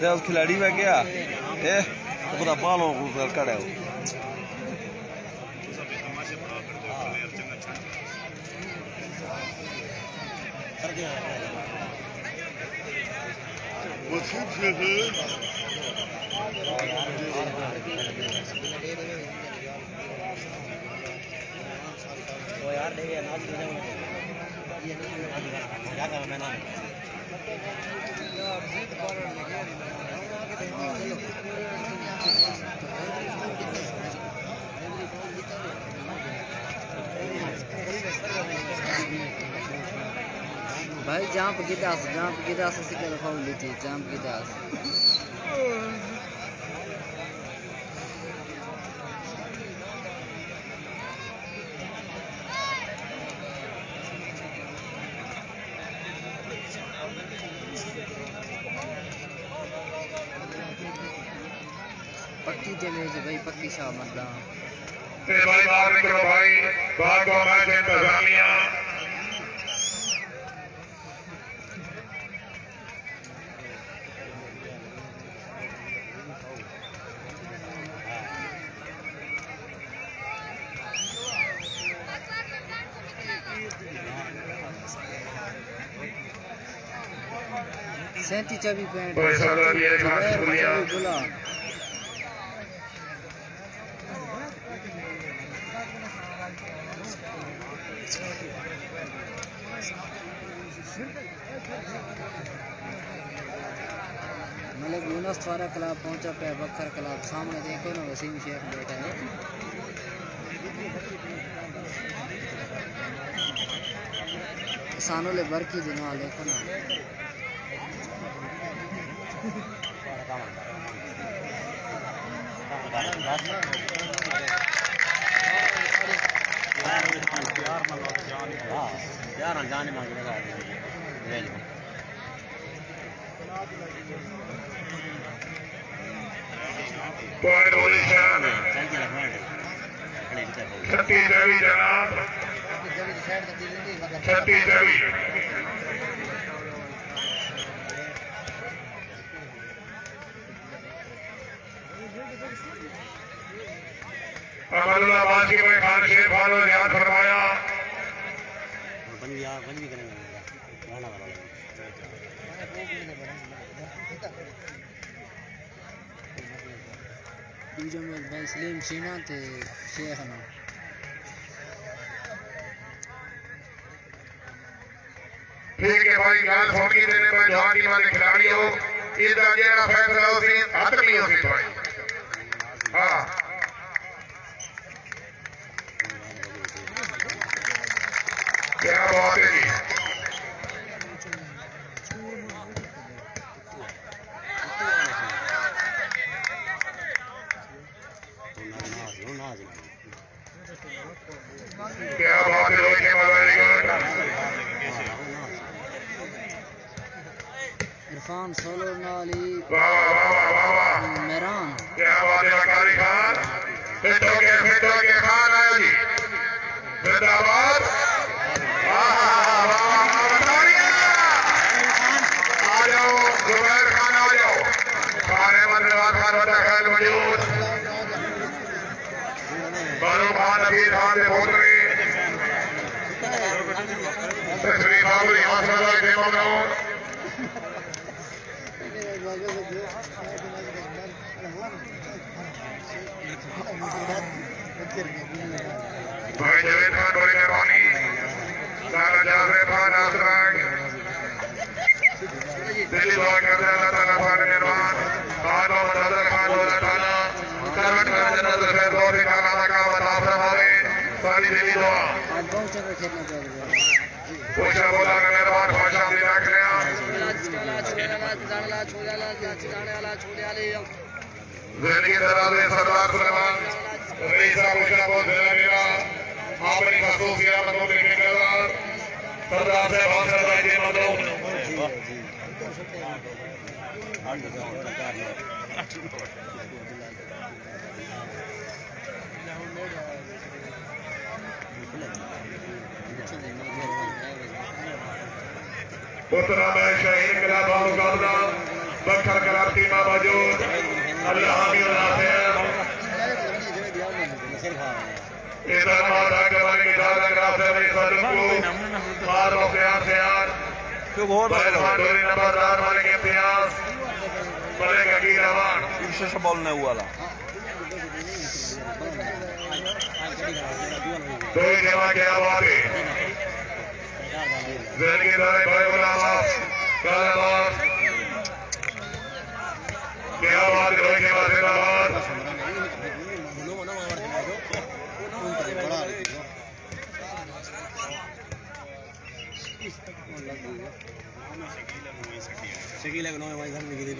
دس کھلاڑی میں گیا اے تو پتا یار دے گیا کیا کرا میں نا بھائی جامپ گداس جامپ گداس سے کل فاؤل لیتی جامپ گداس پکی جگہ بھائی پکی شاہ مردان تے بھائی باہر نکلو بھائی باہر کو میچ انتظامیہ سینتی چوبی پوائنٹ کوئی سودا بھی ہے خاص زبیر شکریہ چوبی بلا ملک یونس تھوڑا کلاب پہنچا پہ بکر کلاب سامنے دیکھو نا وسیم شیخ بیٹھا ہے کسانوں لے برکی دنوں دیکھو نا یار جانے مانگنے کا لے لو پوائنٹ پوزیشن چل کے رکھنا ہے کھڑے بھی کر چھتی چوی جناب، چھتی چوی امان اللہ بازی میں خان شیخ فالو یاد فرمایا۔ بن بھی کریں گے میں سلیم شینا تے شیخ نا ٹھیک ہے بھائی گل سوچی دینے میں جوان ٹیم والے کھلاڑی ہو اس دا جیڑا فیصلہ ہو سی حد نہیں ہو سی بھائی ہاں کیا بات ہے جی کیا بات ہے روشنی والا ویری گڈ عرفان سولو نالی واہ واہ واہ واہ واہ میران کیا بات ہے اکاری خان فٹ ہو کے فٹ ہو کے خان آیا جی زندہ باد واہ واہ واہ بتائیے آ جاؤ زبیر خان آ جاؤ خان احمد رواز خان بڑا خیال موجود بارو خان نبیر خان سے بول رہے تشریف آوری حاصل ہے ڈیمو گراؤنڈ بھائی جاوید خان بڑی مہربانی سارا جاسر خان آسراگ دلی دعا کرتے ہیں اللہ تعالیٰ سارے مہربان خان محمد حضر خان اللہ تعالیٰ کروٹ کا جنت خیر دور سے کھانا تھا کا بتا فرماوے ساری دلی دعا آج بہت جگہ کھیلنا چاہ رہے پوچھا بولا کہ مہربان خوش آمدید رکھ لیا زندگی دراز سردار و سے اترا میں قلعہ بابو گاؤنا بکھر کراتی ماں موجود اللہ حامی اللہ ادھر ماتا کے بارے کی دادا میں صدق کو مار و خیار خیار بہت ڈوری نمبردار کے امتیاز بلے کا کی روان شش بولنے والا دو جمع کے آبادی زندگی دارے بھائی غلامات کالبات کے آباد روئی کے بعد آباد شکیل ہے نو ہماری گھر میں گرے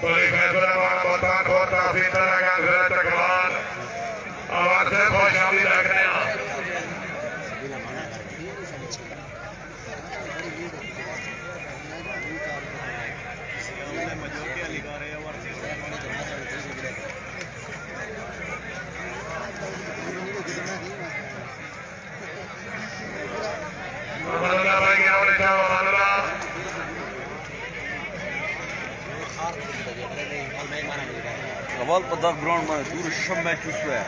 بھی فیصلہ بار بہتان کھوٹ تحصیل طرح کا ضرورت تکوان آواز سے خوش آمدید رکھنے ہیں محمد اللہ بھائی کی آمد چاہو محمد اللہ اول په دا ګراوند باندې دور شم میچ وسوه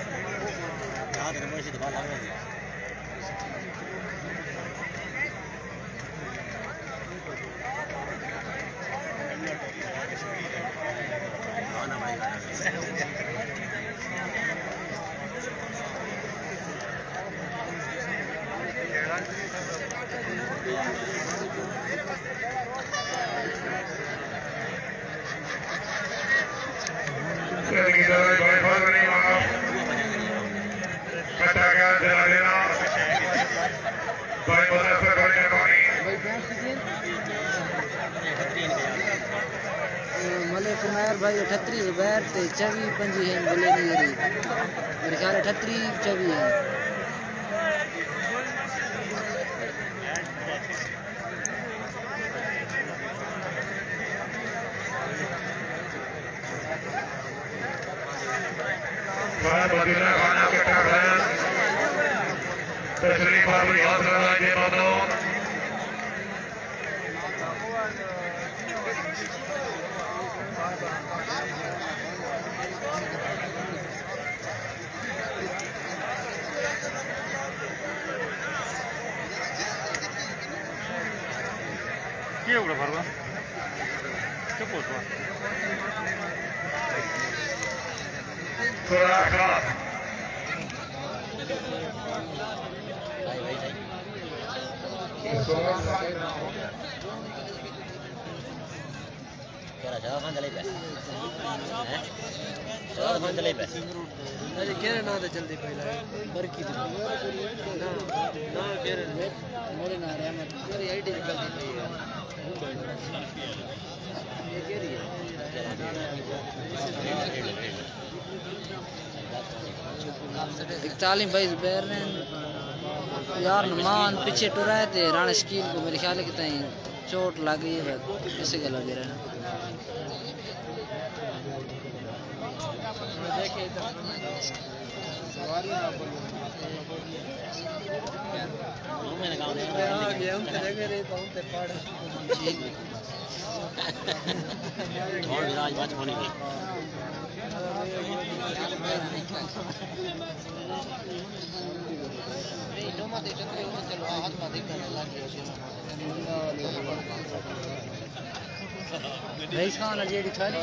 you دارے بھائی فضل نہیں ماں کٹا گیا جلا دینا بھائی مدرسہ کرنے پانی ملک عمیر بھائی اٹھتری زبیر تے چوی پنجی ہیں بلے نہیں ہری میرے خیال اٹھتری چوی ہیں۔ بھائی مدینہ تشریف آبی حاصل اللہ جی berapa harga? Cukup, Pak. Silakan. Baik, baik, baik. تیرا جواب خان چلے پہ جواب خان چلے پہ اجے کہنے نہ تے جلدی پہلا برکی تے نا نا کہنے میرے نام رحمت میری آئی ڈی نکلتی پئی ہے یہ کہہ رہی ہے اکتالیس بھائی زبیر نے یار نمان پیچھے ٹرائے تھے رانا شکیل کو میرے خیال ہے کہ تائیں چوٹ لگ گئی ہے اسی گلا دے رہے ہیں میں نے کہا اور راج بچ ہونے کی رئیس خان اجیڑی کھاری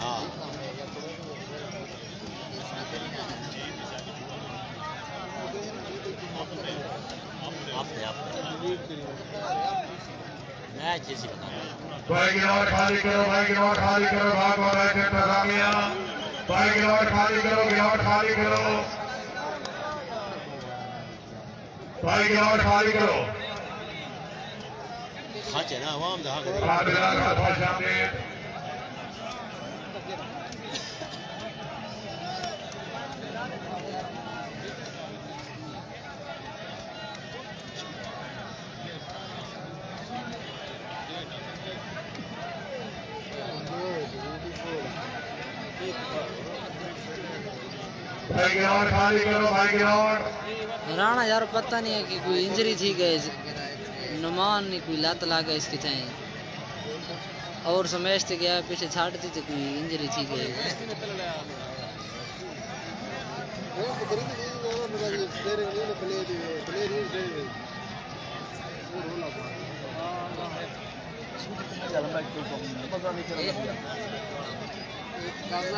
ہاں بھائی گنوار خالی کرو۔ بھائی گنوار خالی کرو بھاگ والا کے انتظامیہ بھائی گنوار خالی کرو۔ گنوار خالی کرو بھائی گنوار خالی کرو خاچے نا عوام دہا کرو بھائی گنوار خالی کرو۔ اور خالی کرو بھائی گراؤنڈ رانا یار پتہ نہیں ہے کہ کوئی انجری تھی گئے نمان نہیں کوئی لات لگا اس کی تھیں اور سمیشتے گیا پیچھے چھاڑتی تھی کوئی انجری تھی گئی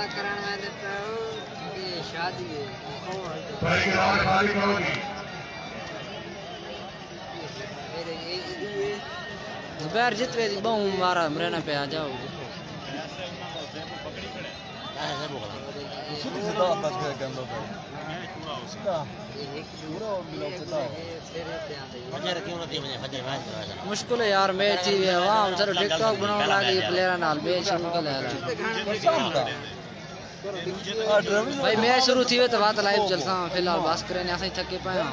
کرن خالی کرو گی زبیر جت پہ بہو مارا مرینہ پہ آ جاؤ۔ مشکل ہے یار میں ہی ہے وہاں ٹک ٹاک بناؤ لگی پلیئر نال ہے۔ بھائی میں شروع تھی تو بات لائف چلتا فی الحال بس کریں ایسے تھکے پیا